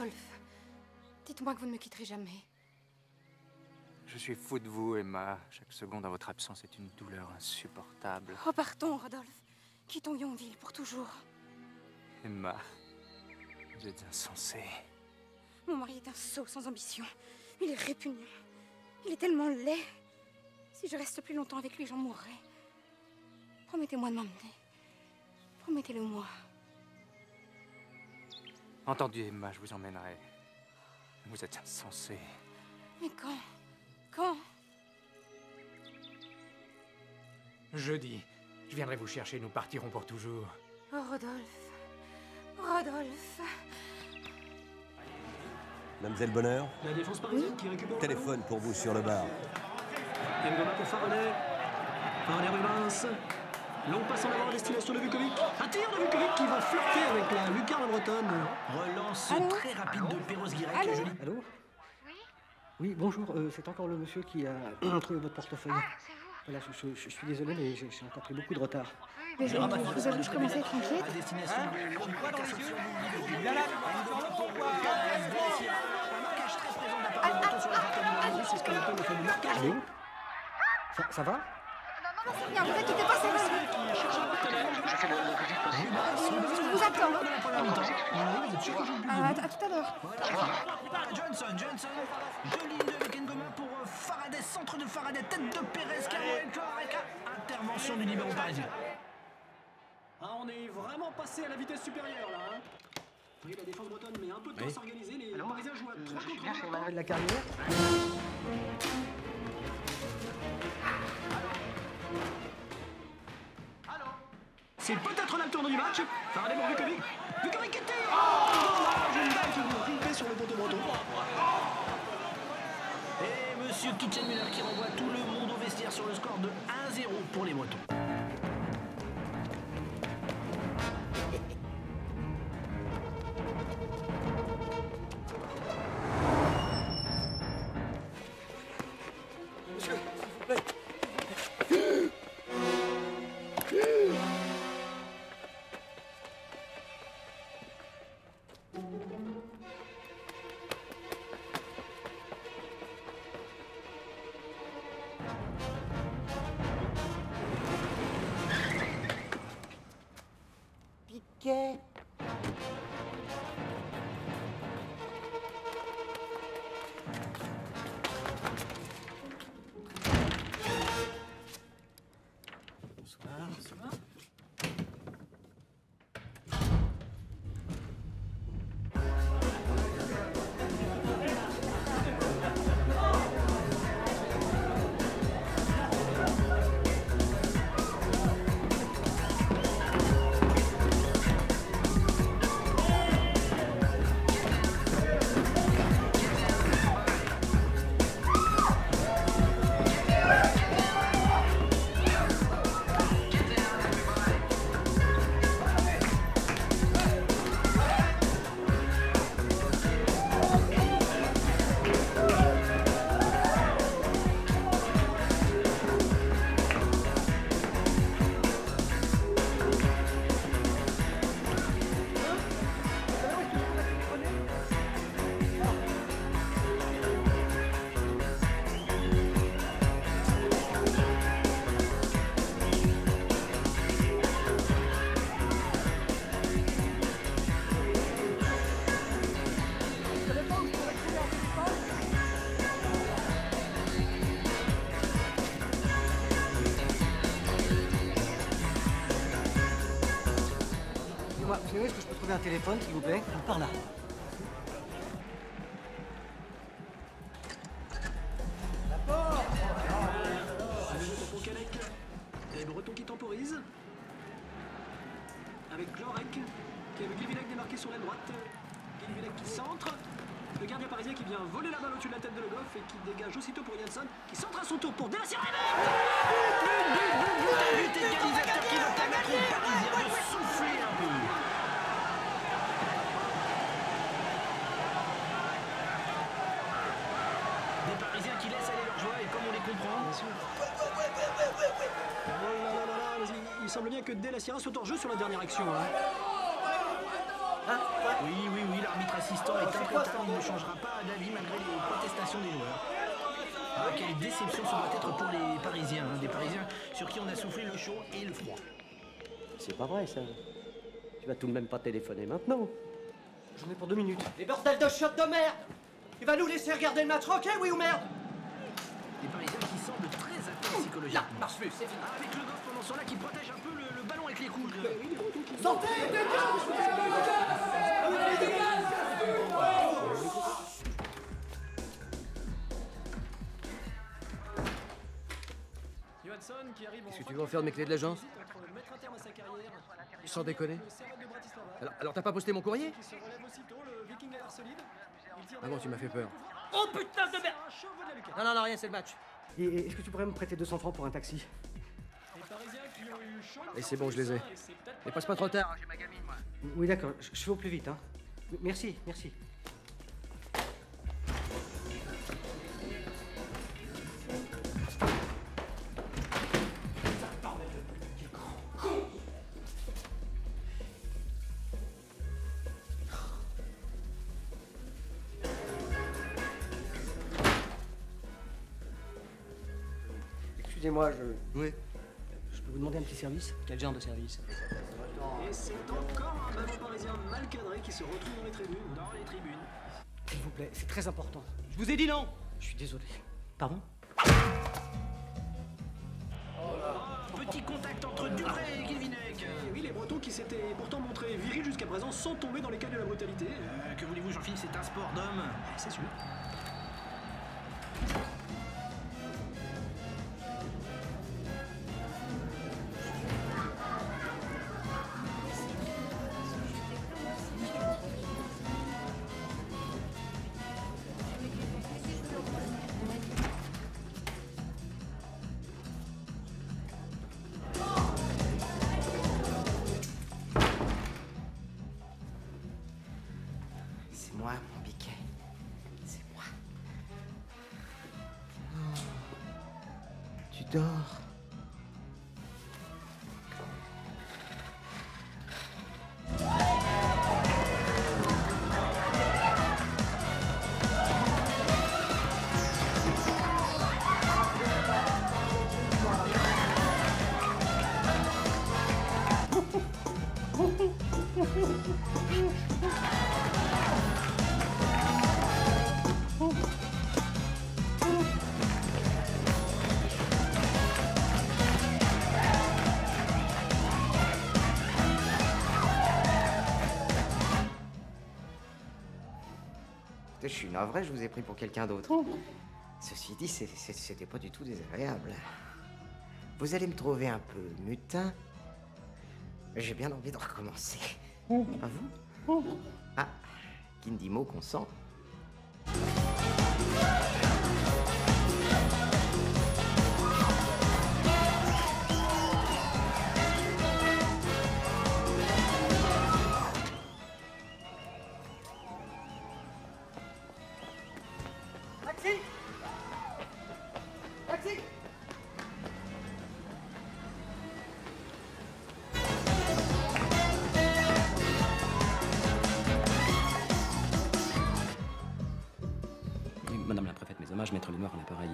Rodolphe, dites-moi que vous ne me quitterez jamais. Je suis fou de vous, Emma. Chaque seconde en votre absence est une douleur insupportable. Oh, pardon, Rodolphe. Quittons Yonville pour toujours. Emma, vous êtes insensée. Mon mari est un sot sans ambition. Il est répugnant. Il est tellement laid. Si je reste plus longtemps avec lui, j'en mourrai. Promettez-moi de m'emmener. Promettez-le moi. Entendu, Emma, je vous emmènerai. Vous êtes insensée. Mais quand? Quand? Jeudi, je viendrai vous chercher, nous partirons pour toujours. Oh, Rodolphe. Rodolphe. Mademoiselle Bonheur La défense parisienne qui récupère Téléphone pour vous sur le bar. Ngoma pour Rubens. Long passe en avant à destination de Vukovic. Un tir de Vukovic qui va flirter avec la lucarne bretonne. Relance Allô très rapide de Perros Guirec. Allô Joli. Allô Oui, bonjour, euh, c'est encore le monsieur qui a [clears throat] trouvé votre portefeuille. Ah, c'est vous Voilà, je, je- je suis désolé, mais j'ai encore pris beaucoup de retard. Mais je, je vous avoue que je à être inquiète. Hein. Allô ça, ça va? Non, c'est rien, vous inquiétez pas, c'est bon. Je vous attends. À, tout à l'heure. Johnson, Johnson. Jolie ligne de Kengoma pour euh, Faraday, centre de Faraday, tête de Pérez, Clareka. Intervention du libéro parisien. Ah, on est vraiment passé à la vitesse supérieure là. Hein. Oui, la défense bretonne met un peu de temps à Oui. s'organiser. Les Parisiens jouent à 3 contre 1. chez Manuel la carrière C'est peut-être la tourne du match. Faraday pour Vukovic. Vukovic tire Oh dommage, une balle sur le poteau breton. Et Monsieur Kitchenmüller qui renvoie tout le monde au vestiaire sur le score de 1-0 pour les Bretons. Téléphone, s'il vous plaît Par là. Les Bretons qui temporisent. Avec Lorec, qui a vu Guilvinec démarquer sur la droite. Guilvinec qui centre. Le gardien parisien qui vient voler la balle au-dessus de la tête de Le Goff et qui dégage aussitôt pour Janssen, qui centre à son tour pour Delassier. But égalisateur qui va permettre aux Parisiens de souffler un peu. Des Parisiens qui laissent aller leur joie et comme on les comprend. Oh là là là là, mais il, il semble bien que Delassiera soit hors jeu sur la dernière action. hein. Oui, oui, oui, l'arbitre assistant est intraitable, il ne changera pas d'avis malgré les protestations des joueurs. Ah, quelle déception ça doit être pour les Parisiens, hein, des Parisiens sur qui on a soufflé le chaud et le froid. C'est pas vrai, ça. Tu vas tout de même pas téléphoner maintenant. J'en ai pour deux minutes. Les bordels de chiottes de merde Tu vas nous laisser regarder le match ok, oui ou merde? Des Parisiens qui semblent très atteints psychologiquement. Là, marche plus, c'est fini. Ah, Avec le ce temps-là qui protège un peu le, le ballon avec les coudes. Sortez Qu'est-ce que tu veux en faire de mes clés de l'agence carrière. Sans déconner. Alors, alors t'as pas posté mon courrier Ah bon, tu m'as fait peur. Oh putain de merde. Non, non, non, rien, c'est le match. Et, et est-ce que tu pourrais me prêter 200 francs pour un taxi? Et c'est bon, je les ai. Mais passe pas trop tard, j'ai ma gamine, moi. Oui, d'accord, je, je fais au plus vite. Hein. Merci, merci. Excusez-moi, je. Oui. Je peux vous demander un petit service? Quel genre de service? Et c'est encore un ballon parisien mal cadré qui se retrouve dans les tribunes. Dans les tribunes. S'il vous plaît, c'est très important. Je vous ai dit non Je suis désolé. Pardon? Petit contact entre Dupré et Guilvinec. Oui, les Bretons qui s'étaient pourtant montrés virils jusqu'à présent sans tomber dans les cas de la brutalité. Euh, que voulez-vous, Jean-Philippe, c'est un sport d'homme. C'est sûr. Tu suis navré, je vous ai pris pour quelqu'un d'autre. Ceci dit, c'était pas du tout désagréable. Vous allez me trouver un peu mutin. J'ai bien envie de recommencer. À vous Ah, qui ne dit mot consent.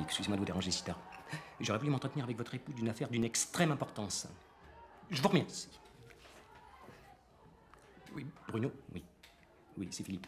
Excusez-moi de vous déranger si tard. J'aurais voulu m'entretenir avec votre époux d'une affaire d'une extrême importance. Je vous remercie. Oui, Bruno Oui. Oui, c'est Philippe.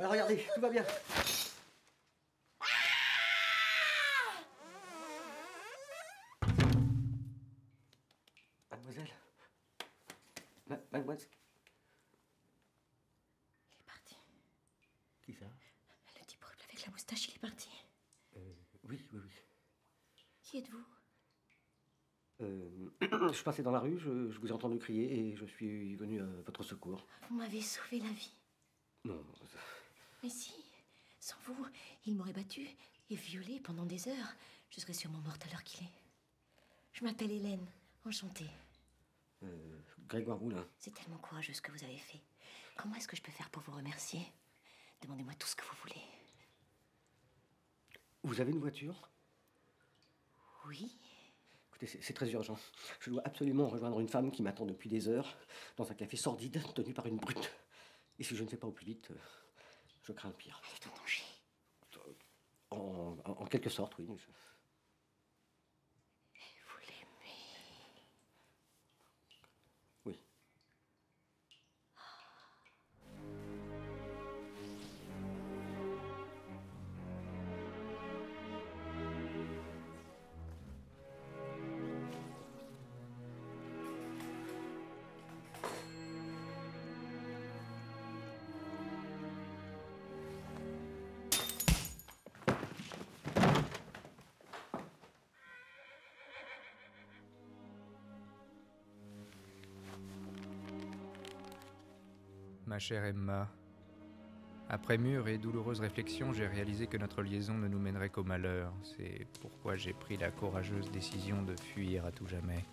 Ouais, regardez, tout va bien. Mademoiselle Ma- Mademoiselle Il est parti. Qui ça? Le type horrible avec la moustache, il est parti. Euh, Oui, oui, oui. Qui êtes-vous? Euh, [clears throat] je passais dans la rue, je, je vous ai entendu crier et je suis venu à votre secours. Vous m'avez sauvé la vie. Non, ça- Mais si, sans vous, il m'aurait battu et violé pendant des heures. Je serais sûrement morte à l'heure qu'il est. Je m'appelle Hélène, enchantée. euh, Grégoire Roulin. C'est tellement courageux ce que vous avez fait. Comment est-ce que je peux faire pour vous remercier? Demandez-moi tout ce que vous voulez. Vous avez une voiture? Oui Écoutez, c'est c'est très urgent. Je dois absolument rejoindre une femme qui m'attend depuis des heures dans un café sordide tenu par une brute. Et si je ne fais pas au plus vite, euh, je crains le pire. Elle est en danger. En, en- quelque sorte, oui. Chère Emma, après mûre et douloureuse réflexion, j'ai réalisé que notre liaison ne nous mènerait qu'au malheur. C'est pourquoi j'ai pris la courageuse décision de fuir à tout jamais.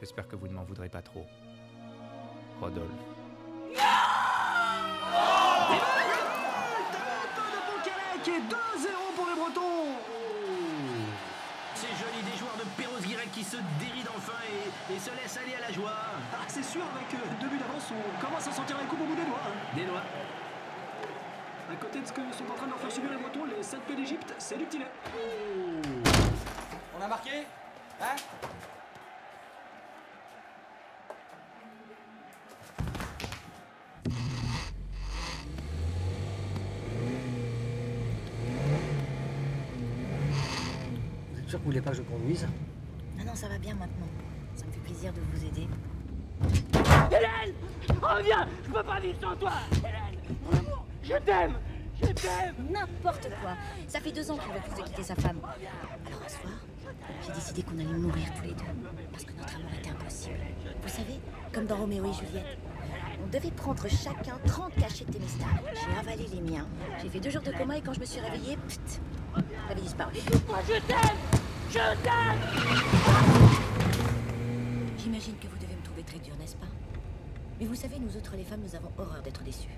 J'espère que vous ne m'en voudrez pas trop. Rodolphe. Qui est 2-0 pour les Bretons et, se laissent aller à la joie. Ah, c'est sûr, avec euh, deux buts d'avance, on commence à sentir la coupe au bout des doigts. hein. Des doigts. À côté de ce que sont en train de leur faire subir les Bretons, les 7 P d'Égypte, c'est du Tilet. On a marqué Hein Vous êtes sûr que vous voulez pas que je conduise? Non, non, ça va bien maintenant. Ça me fait plaisir de vous aider. Hélène Reviens Je peux pas vivre sans toi Hélène Mon amour Je t'aime Je t'aime N'importe quoi. Ça fait deux ans qu'il refuse de quitter sa femme. Alors un soir, j'ai décidé qu'on allait mourir tous les deux. Parce que notre amour était impossible. Vous savez, comme dans Roméo et Juliette. On devait prendre chacun 30 cachets de Temesta. J'ai avalé les miens. J'ai fait deux jours de coma et quand je me suis réveillée, pft, il avait disparu. Moi je t'aime Je t'aime J'imagine que vous devez me trouver très dur, n'est-ce pas Mais vous savez, nous autres les femmes, nous avons horreur d'être déçues.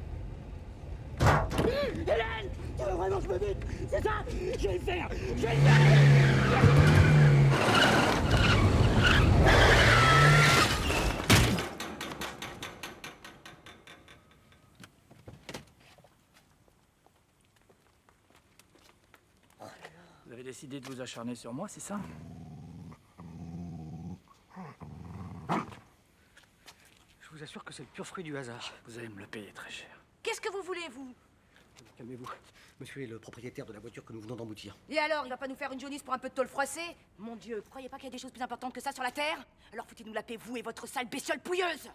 Hélène! Tu veux vraiment que je me bute C'est ça! Je vais le faire! Je vais le faire! Vous avez décidé de vous acharner sur moi, c'est ça? Vous assure que c'est le pur fruit du hasard. Vous allez me le payer très cher. Qu'est-ce que vous voulez, vous? Calmez-vous. Monsieur est le propriétaire de la voiture que nous venons d'emboutir. Et alors, il va pas nous faire une jaunisse pour un peu de tôle froissée? Mon Dieu, vous croyez pas qu'il y a des choses plus importantes que ça sur la Terre? Alors foutez-nous la paix, vous et votre sale bestiole pouilleuse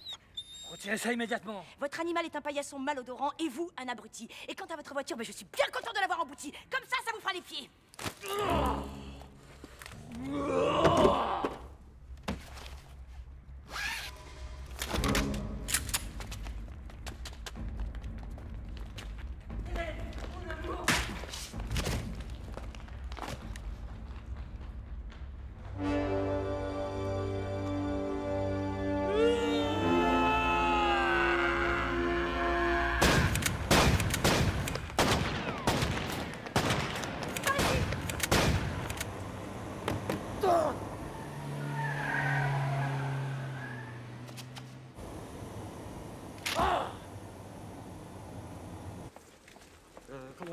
Retirez ça immédiatement Votre animal est un paillasson malodorant et vous, un abruti. Et quant à votre voiture, ben, je suis bien content de l'avoir emboutie. Comme ça, ça vous fera les pieds. [laughs]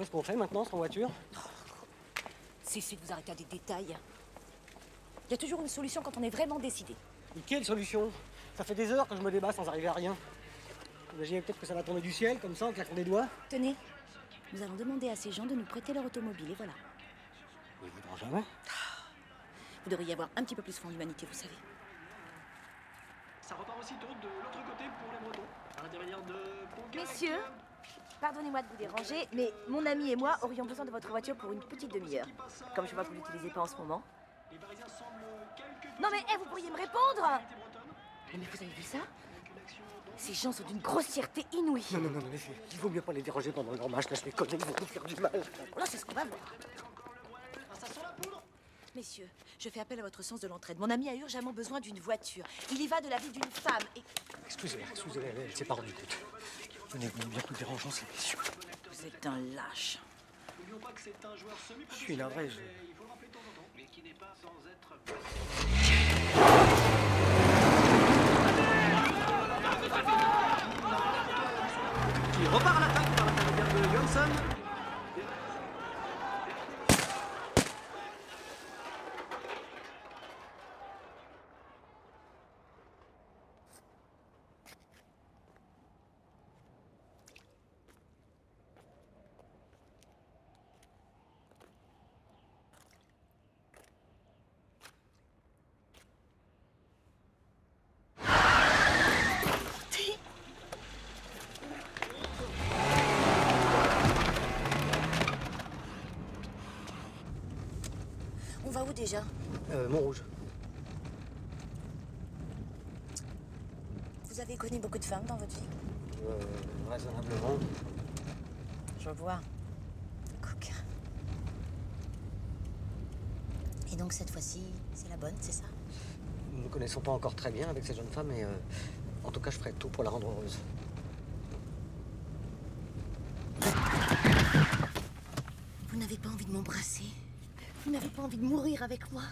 Comment est-ce qu'on fait maintenant sans voiture Cessez de vous arrêter à des détails. Il y a toujours une solution quand on est vraiment décidé. Mais quelle solution? Ça fait des heures que je me débat sans arriver à rien. Imaginez peut-être que ça va tomber du ciel, comme ça, en claquant des doigts. Tenez, nous allons demander à ces gens de nous prêter leur automobile, et voilà. Ils voudront jamais. Vous devriez avoir un petit peu plus foi en l'humanité, vous savez. Ça repart aussitôt de l'autre côté pour les Bretons, à l'intermédiaire de. Messieurs, pardonnez-moi de vous déranger, mais mon ami et moi aurions besoin de votre voiture pour une petite demi-heure. Comme je vois que vous l'utilisez pas en ce moment. Non mais, eh, vous pourriez me répondre Mais vous avez vu ça? Ces gens sont d'une grossièreté inouïe. Non, non, non, non, mais c'est- il vaut mieux pas les déranger pendant le grand match, là, je les connais, ils vont nous faire du mal. Là, c'est ce qu'on va voir. Messieurs, je fais appel à votre sens de l'entraide. Mon ami a urgemment besoin d'une voiture. Il y va de la vie d'une femme et... Excusez-la, excusez-la, elle s'est pas rendue compte. Venez, venez, bien plus dérangeant, c'est messieurs. Vous êtes un lâche. N'oublions pas que c'est un joueur semi Je suis navré, je... il faut le rappeler de temps en temps. Mais qui n'est pas sans être Qui repart à l'attaque par l'intermédiaire de Johnson. Déjà Euh, Montrouge. Vous avez connu beaucoup de femmes dans votre vie Euh, raisonnablement. Je vois. Coquin. Et donc cette fois-ci, c'est la bonne, c'est ça? Nous ne connaissons pas encore très bien avec cette jeune femme, mais euh, en tout cas, je ferai tout pour la rendre heureuse. Vous n'avez pas envie de m'embrasser? Vous n'avez pas envie de mourir avec moi.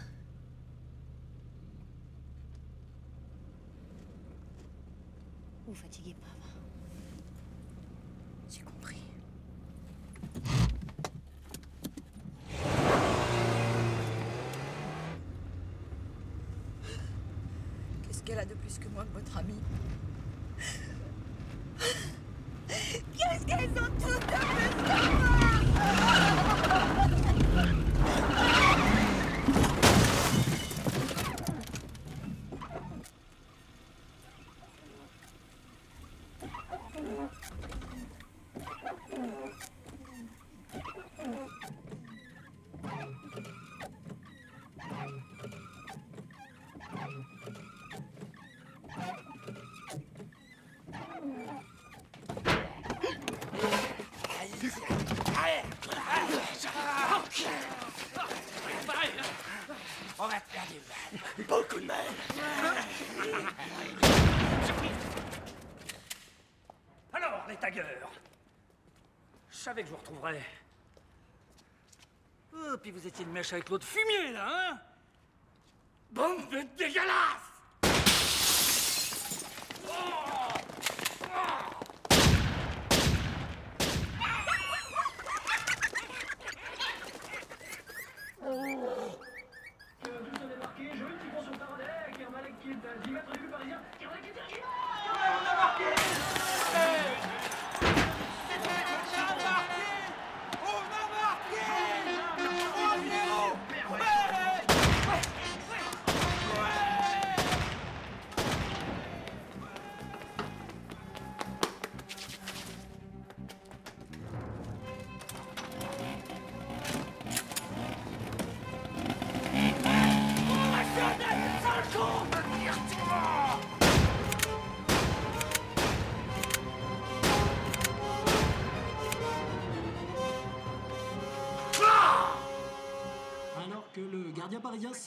Vous fatiguez pas, va J'ai compris. Qu'est-ce qu'elle a de plus que moi que votre amie Qu'est-ce qu'elles ont toutes de plus que On va te faire du mal. Beaucoup de mal. Alors, les taggers Je savais que je vous retrouverais. Oh, puis vous étiez une mèche avec l'autre fumier, là, hein? Bande de dégueulasses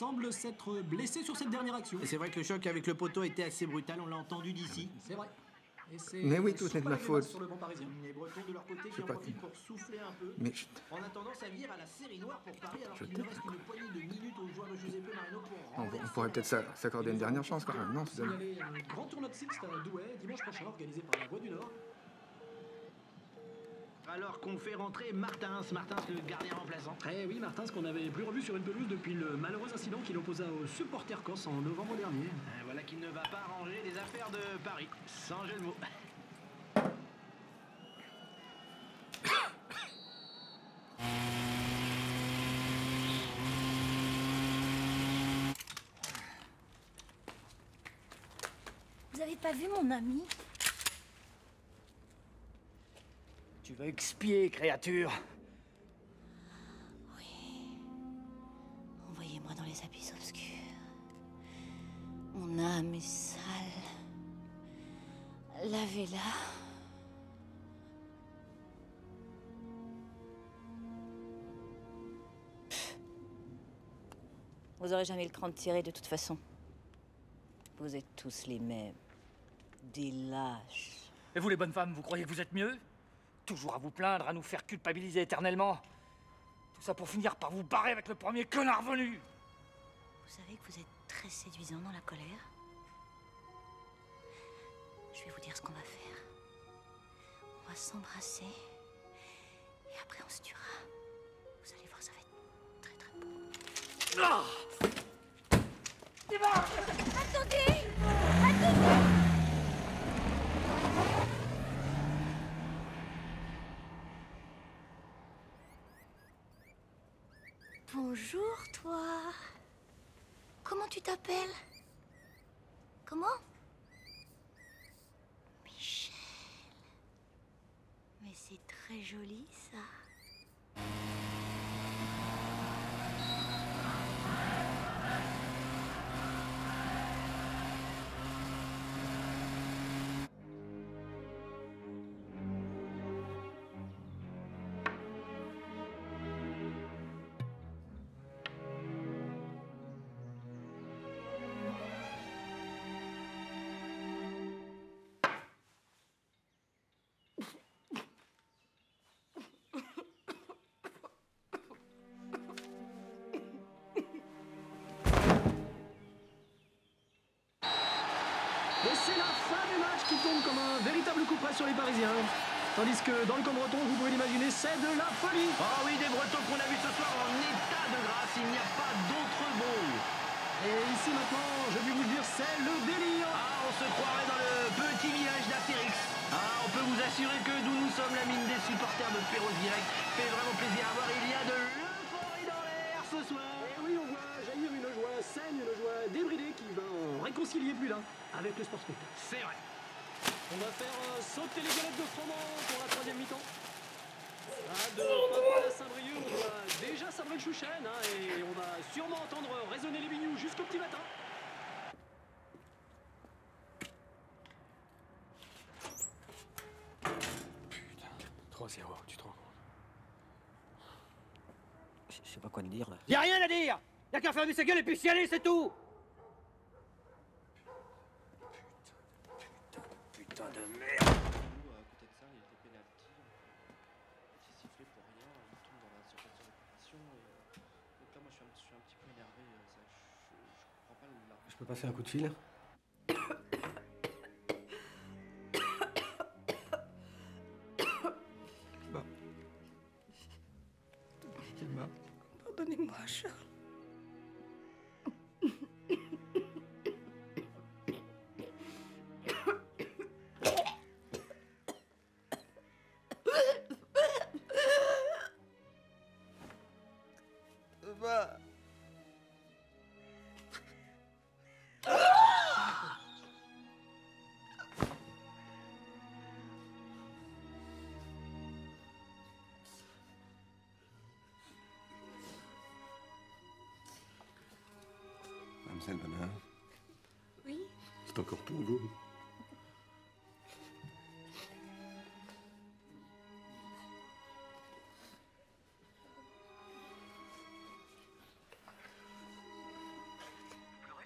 semble s'être blessé sur cette dernière action. Et c'est vrai que le choc avec le poteau était assez brutal, on l'a entendu d'ici. C'est vrai. Et c'est Mais oui, tout n'est de ma faute. Sur le banc parisien. Les Bretons de leur côté Je qui en pas profitent dit. pour souffler un peu. Mais je- En attendant, ça vire à la série noire pour Paris alors Je qu'il ne reste une poignée de minutes aux joueurs de Giuseppe Marino pour on, on pourrait peut-être s'a- s'accorder une dernière chance quand même, non Suzanne Signalé un grand tournoi de Sixte à Douai dimanche prochain organisé par la Voix du Nord. Alors qu'on fait rentrer Martins, Martins le gardien remplaçant. Eh oui, Martins qu'on n'avait plus revu sur une pelouse depuis le malheureux incident qu'il opposa aux supporters corse en novembre dernier. Voilà qu'il ne va pas ranger les affaires de Paris, sans jeu de mots. Vous avez pas vu mon ami? Tu vas expier, créature. Envoyez-moi dans les abysses obscurs. Mon âme est sale. Lavez-la. Vous aurez jamais le cran de tirer de toute façon. Vous êtes tous les mêmes. Des lâches. Et vous, les bonnes femmes, vous croyez que vous êtes mieux? Toujours à vous plaindre, à nous faire culpabiliser éternellement. Tout ça pour finir par vous barrer avec le premier connard venu. Vous savez que vous êtes très séduisant dans la colère Je vais vous dire ce qu'on va faire. On va s'embrasser. Et après, on se tuera. Vous allez voir, ça va être très très beau. Ah Attendez Attendez Bonjour, toi. Comment tu t'appelles? Comment? Michel. Mais c'est très joli, ça. Coup près sur les Parisiens. Tandis que dans le camp breton, vous pouvez l'imaginer, c'est de la folie. Oh oui, des Bretons qu'on a vus ce soir en état de grâce, il n'y a pas d'autre mot. Et ici maintenant, je vais vous le dire, c'est le délire. Ah, on se croirait dans le petit village d'Astérix. Ah, on peut vous assurer que d'où nous sommes, la mine des supporters de Perros Direct fait vraiment plaisir à voir. Il y a de l'euphorie dans l'air ce soir. Et oui, on voit jaillir une joie saine, une joie débridée qui va en réconcilier plus l'un avec le sport spectacle. C'est vrai. On va faire euh, sauter les galettes de froment pour la troisième mi-temps. Ah, de Papa Saint-Brieuc, on voit déjà sabrer le chouchen, hein, et on va sûrement entendre résonner les bignous jusqu'au petit matin. Putain, 3-0, tu te rends compte? Je sais pas quoi te dire là. Y a rien à dire Y a qu'à fermer sa gueule et puis s'y aller, c'est tout Putain de merde à côté de ça, il était pénalty. Il s'est sifflé pour rien, il tombe dans la surface de réparation. Et, euh, donc là, moi, je suis un, je suis un petit peu énervé. euh, Ça, je, je, je comprends pas la. Je peux passer un coup de fil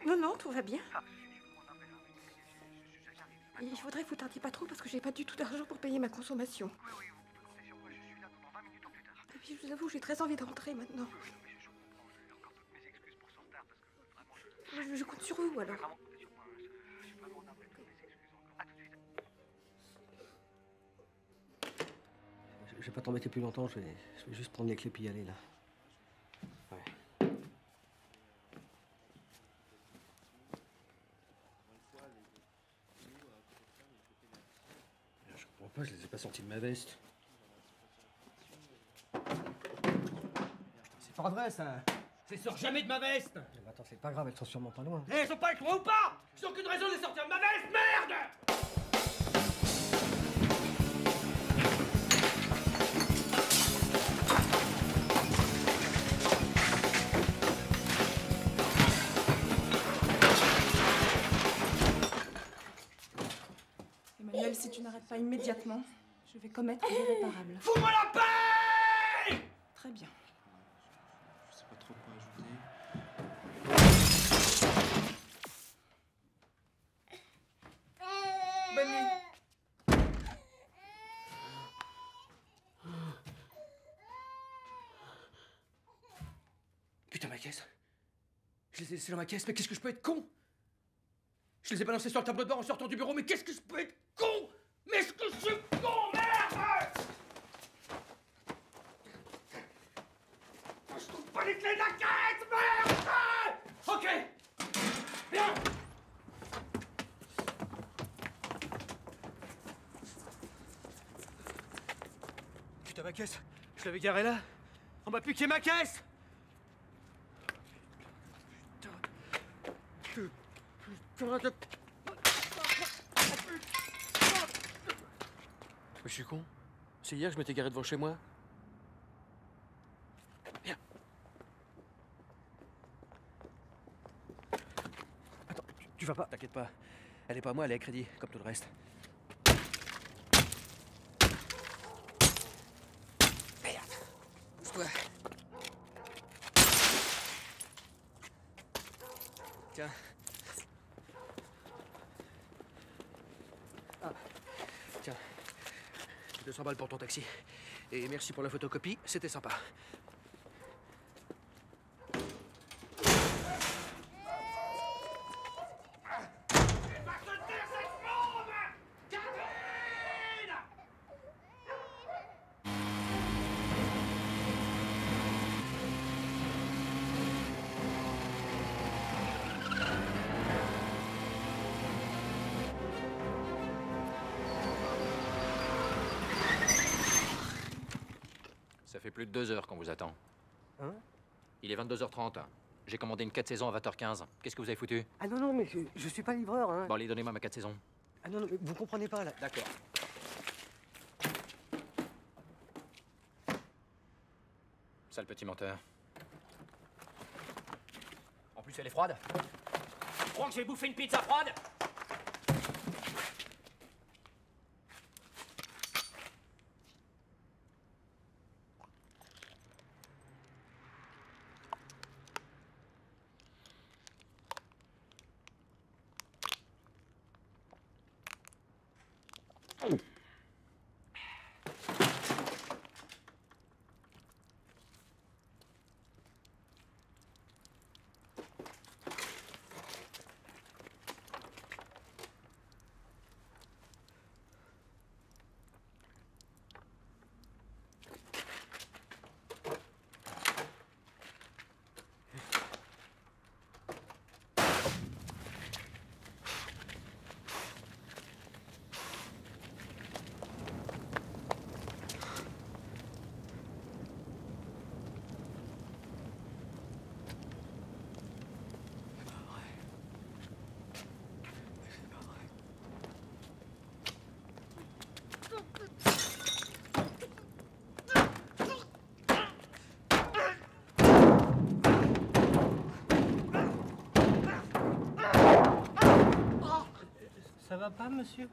Non, non, tout va bien. Il faudrait que vous tardiez pas trop parce que j'ai pas du tout d'argent pour payer ma consommation. Et puis je vous avoue, j'ai très envie de rentrer maintenant. Je, je compte sur vous alors. Je je vais pas t'embêter plus longtemps, je vais, je vais juste prendre les clés puis y aller là. Ouais. Je comprends pas, je les ai pas sortis de ma veste. C'est pas vrai, ça Je les sors jamais de ma veste Mais attends, c'est pas grave, elles sont sûrement pas loin. Eh, elles sont pas avec moi ou pas? J'ai aucune raison de les sortir de ma veste, merde Emmanuel, si tu n'arrêtes pas immédiatement, je vais commettre l'irréparable. Fous-moi la paix Très bien. Je sais pas trop quoi ajouter. Bonne nuit Putain, ma caisse Je les ai laissés dans ma caisse, mais qu'est-ce que je peux être con? Je les ai balancés sur le tableau de bord en sortant du bureau, mais qu'est-ce que je peux être con Mais est-ce que je suis con, merde Je trouve pas les clés de la caisse, merde Ok Bien Putain, ma caisse? Je l'avais garée là On m'a piqué ma caisse Putain. Putain de... Je suis con. C'est hier que je m'étais garé devant chez moi. Tu, tu vas pas T'inquiète pas. Elle est pas à moi, elle est à crédit, comme tout le reste. Merde. Pousse-toi. Tiens. Ah. Tiens. 200 balles pour ton taxi. Et merci pour la photocopie, c'était sympa. Deux heures qu'on vous attend. Hein? Il est 22h30. J'ai commandé une 4 saisons à 20h15. Qu'est-ce que vous avez foutu? Ah non, non, mais je, je suis pas livreur, hein. Bon, allez, donnez-moi ma 4 saisons. Ah non, non, mais vous comprenez pas, là. D'accord. Sale petit menteur. En plus, elle est froide. Tu crois que je vais bouffer une pizza froide va pas, monsieur?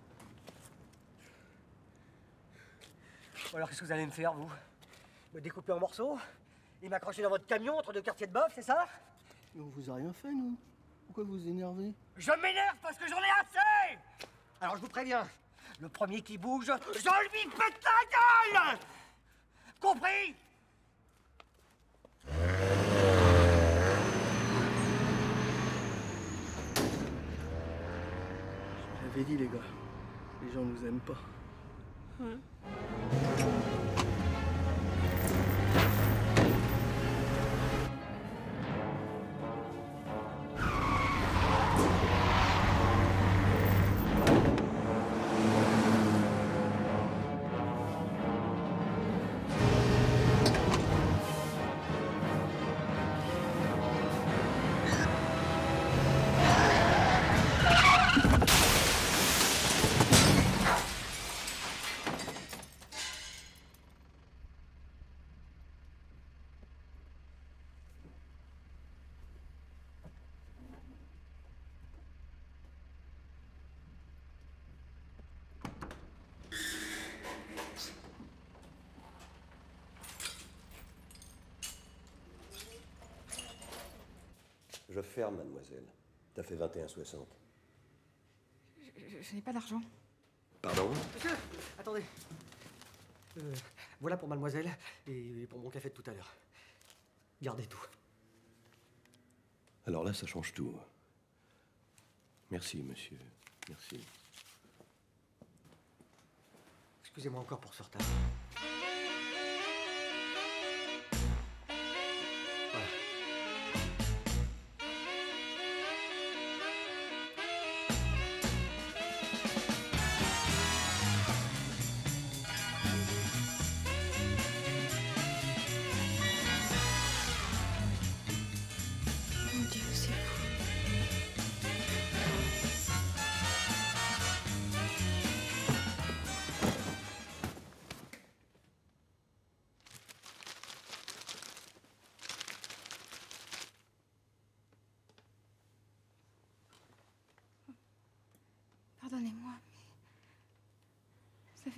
Alors, qu'est-ce que vous allez me faire, vous? Me découper en morceaux? Et m'accrocher dans votre camion entre deux quartiers de bof, c'est ça? Mais on vous a rien fait, nous. Pourquoi vous vous énervez? Je m'énerve parce que j'en ai assez! Alors, je vous préviens, le premier qui bouge, je lui pète la gueule! Compris? J'avais dit, les gars. Les gens nous aiment pas. Je ferme, mademoiselle. T'as fait 21,60. Je, je- je n'ai pas d'argent. Pardon? Monsieur Attendez. Euh, voilà pour mademoiselle et pour mon café de tout à l'heure. Gardez tout. Alors là, ça change tout. Merci, monsieur. Merci. Excusez-moi encore pour ce retard.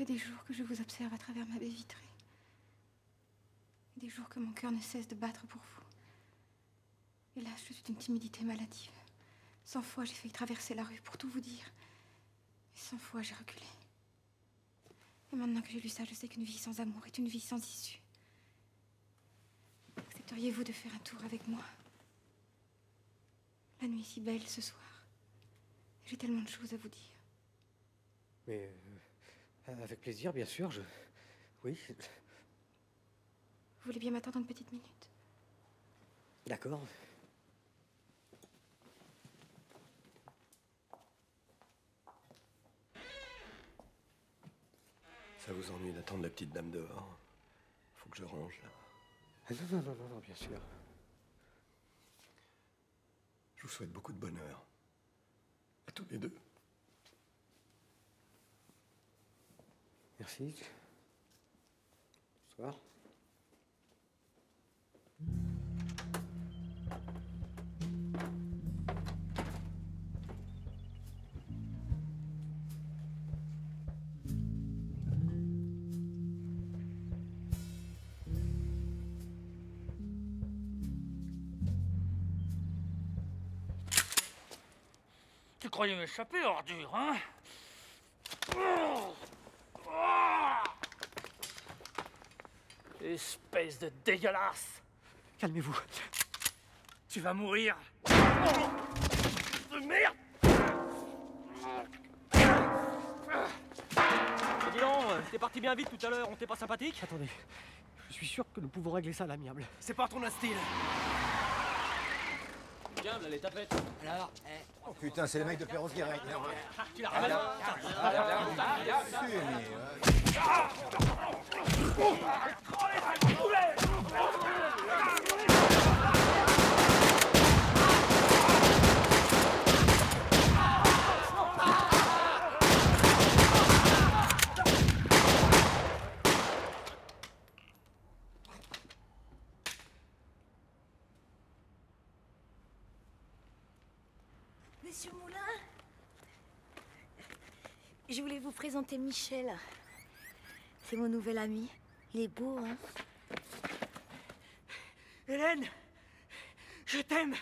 Des jours que je vous observe à travers ma baie vitrée. Des jours que mon cœur ne cesse de battre pour vous. Hélas, je suis d'une timidité maladive. Cent fois, j'ai failli traverser la rue pour tout vous dire. Et cent fois, j'ai reculé. Et maintenant que j'ai lu ça, je sais qu'une vie sans amour est une vie sans issue. Accepteriez-vous de faire un tour avec moi? La nuit est si belle ce soir. J'ai tellement de choses à vous dire. Mais euh, avec plaisir, bien sûr. Je... Oui, Vous voulez bien m'attendre une petite minute? D'accord. Ça vous ennuie d'attendre la petite dame dehors? Faut que je range, là. Ah, Non, non, non, non, non, bien sûr. Je vous souhaite beaucoup de bonheur. À tous les deux. Merci. Bonsoir. Tu croyais m'échapper, ordure, hein? Espèce de dégueulasse. Calmez-vous. Tu vas mourir. De merde. Mais dis donc, euh, t'es parti bien vite tout à l'heure, on t'est pas sympathique? Attendez, je suis sûr que nous pouvons régler ça à l'amiable. C'est pas ton style Tiens, là, les tapettes. Alors, Oh putain, c'est les mecs de Perros. Tu la ramènes Moulin Je voulais vous présenter Michel. C'est mon nouvel ami. Il est beau, hein Hélène Je t'aime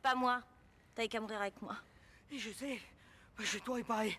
Pas moi. T'avais qu'à mourir avec moi. Je sais. Chez toi, il pareil.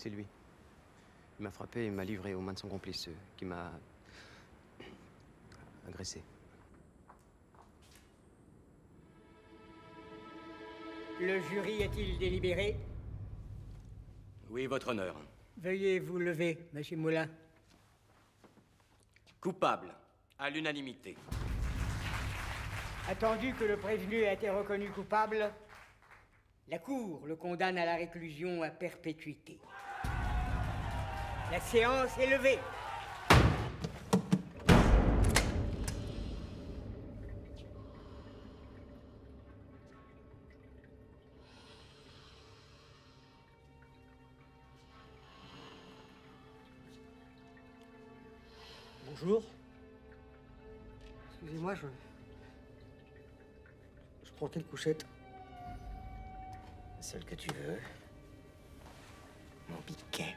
C'est lui. Il m'a frappé et m'a livré aux mains de son complice, euh, qui m'a. agressé. Le jury est-il délibéré? Oui, votre honneur. Veuillez vous lever, monsieur Moulin. Coupable, à l'unanimité. Attendu que le prévenu a été reconnu coupable, la Cour le condamne à la réclusion à perpétuité. La séance est levée. Bonjour. Excusez-moi, je. Je prends quelle couchette? Celle que tu veux. Mon piquet.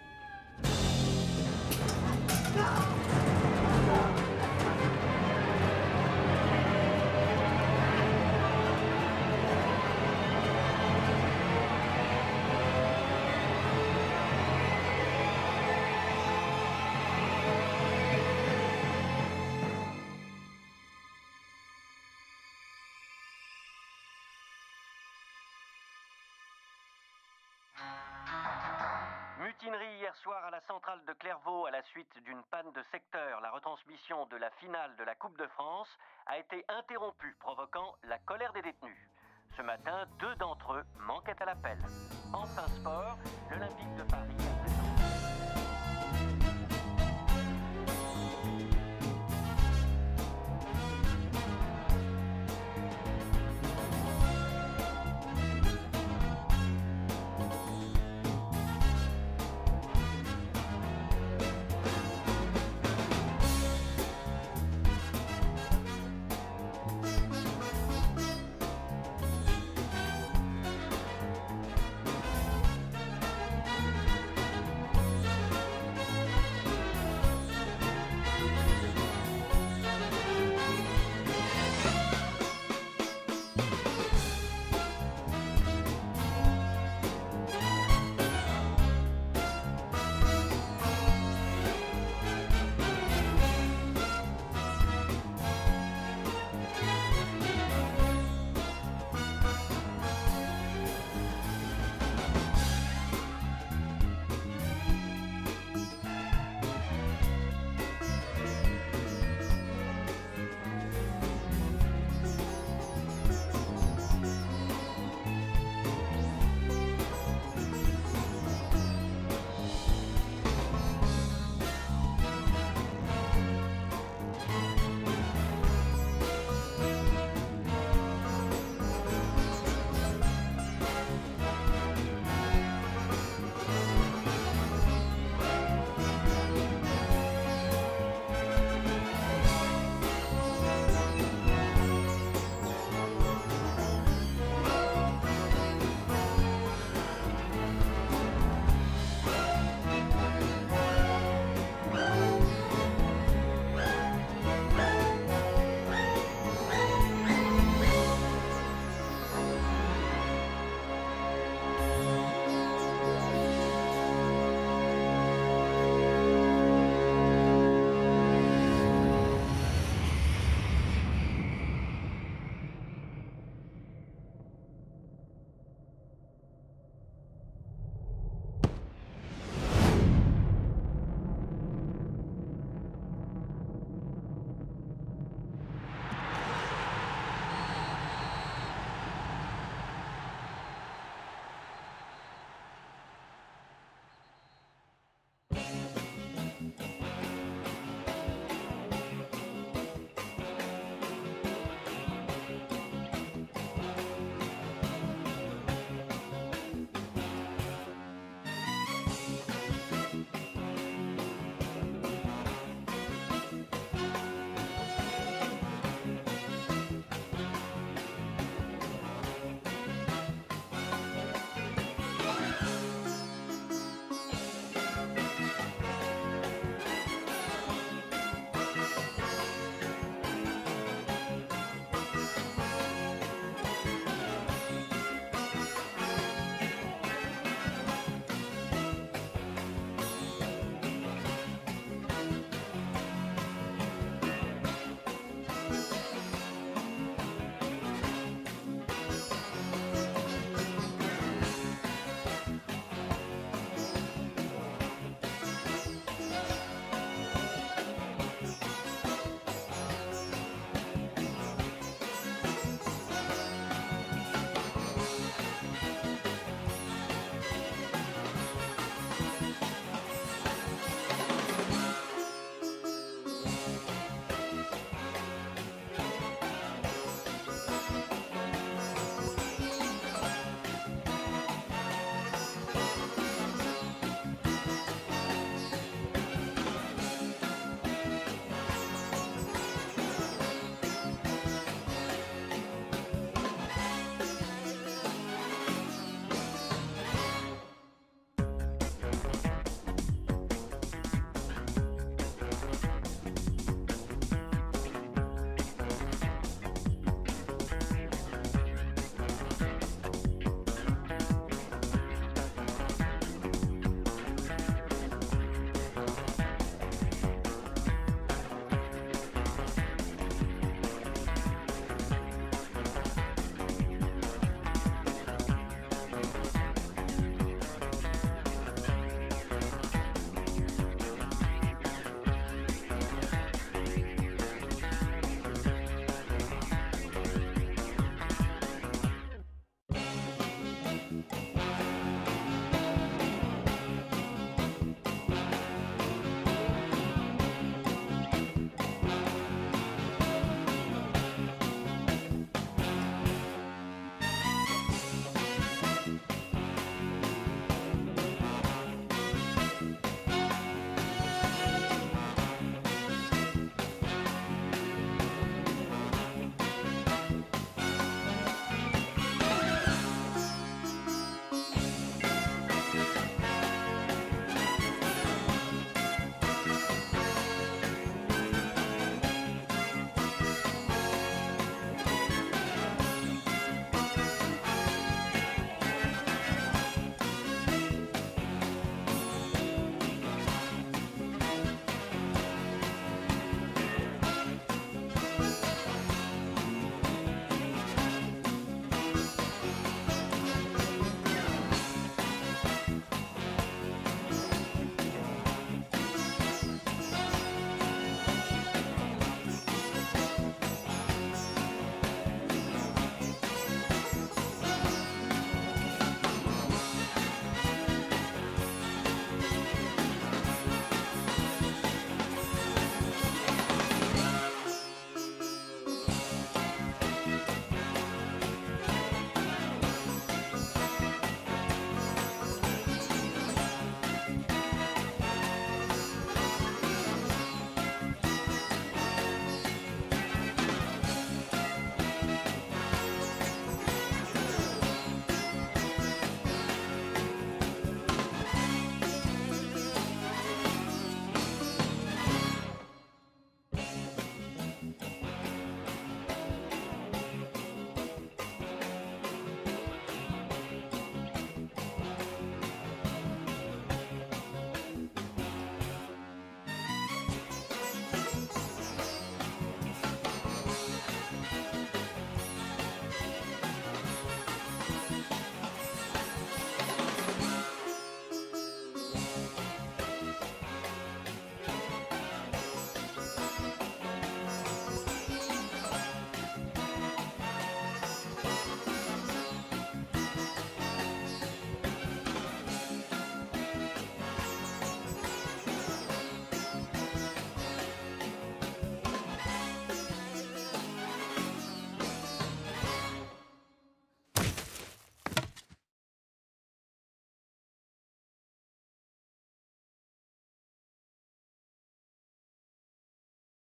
Mutinerie hier soir à la centrale de Clairvaux à la suite d'une panne de secteur. La retransmission de la finale de la Coupe de France a été interrompue, provoquant la colère des détenus. Ce matin, deux d'entre eux manquaient à l'appel. Enfin sport, l'Olympique de Paris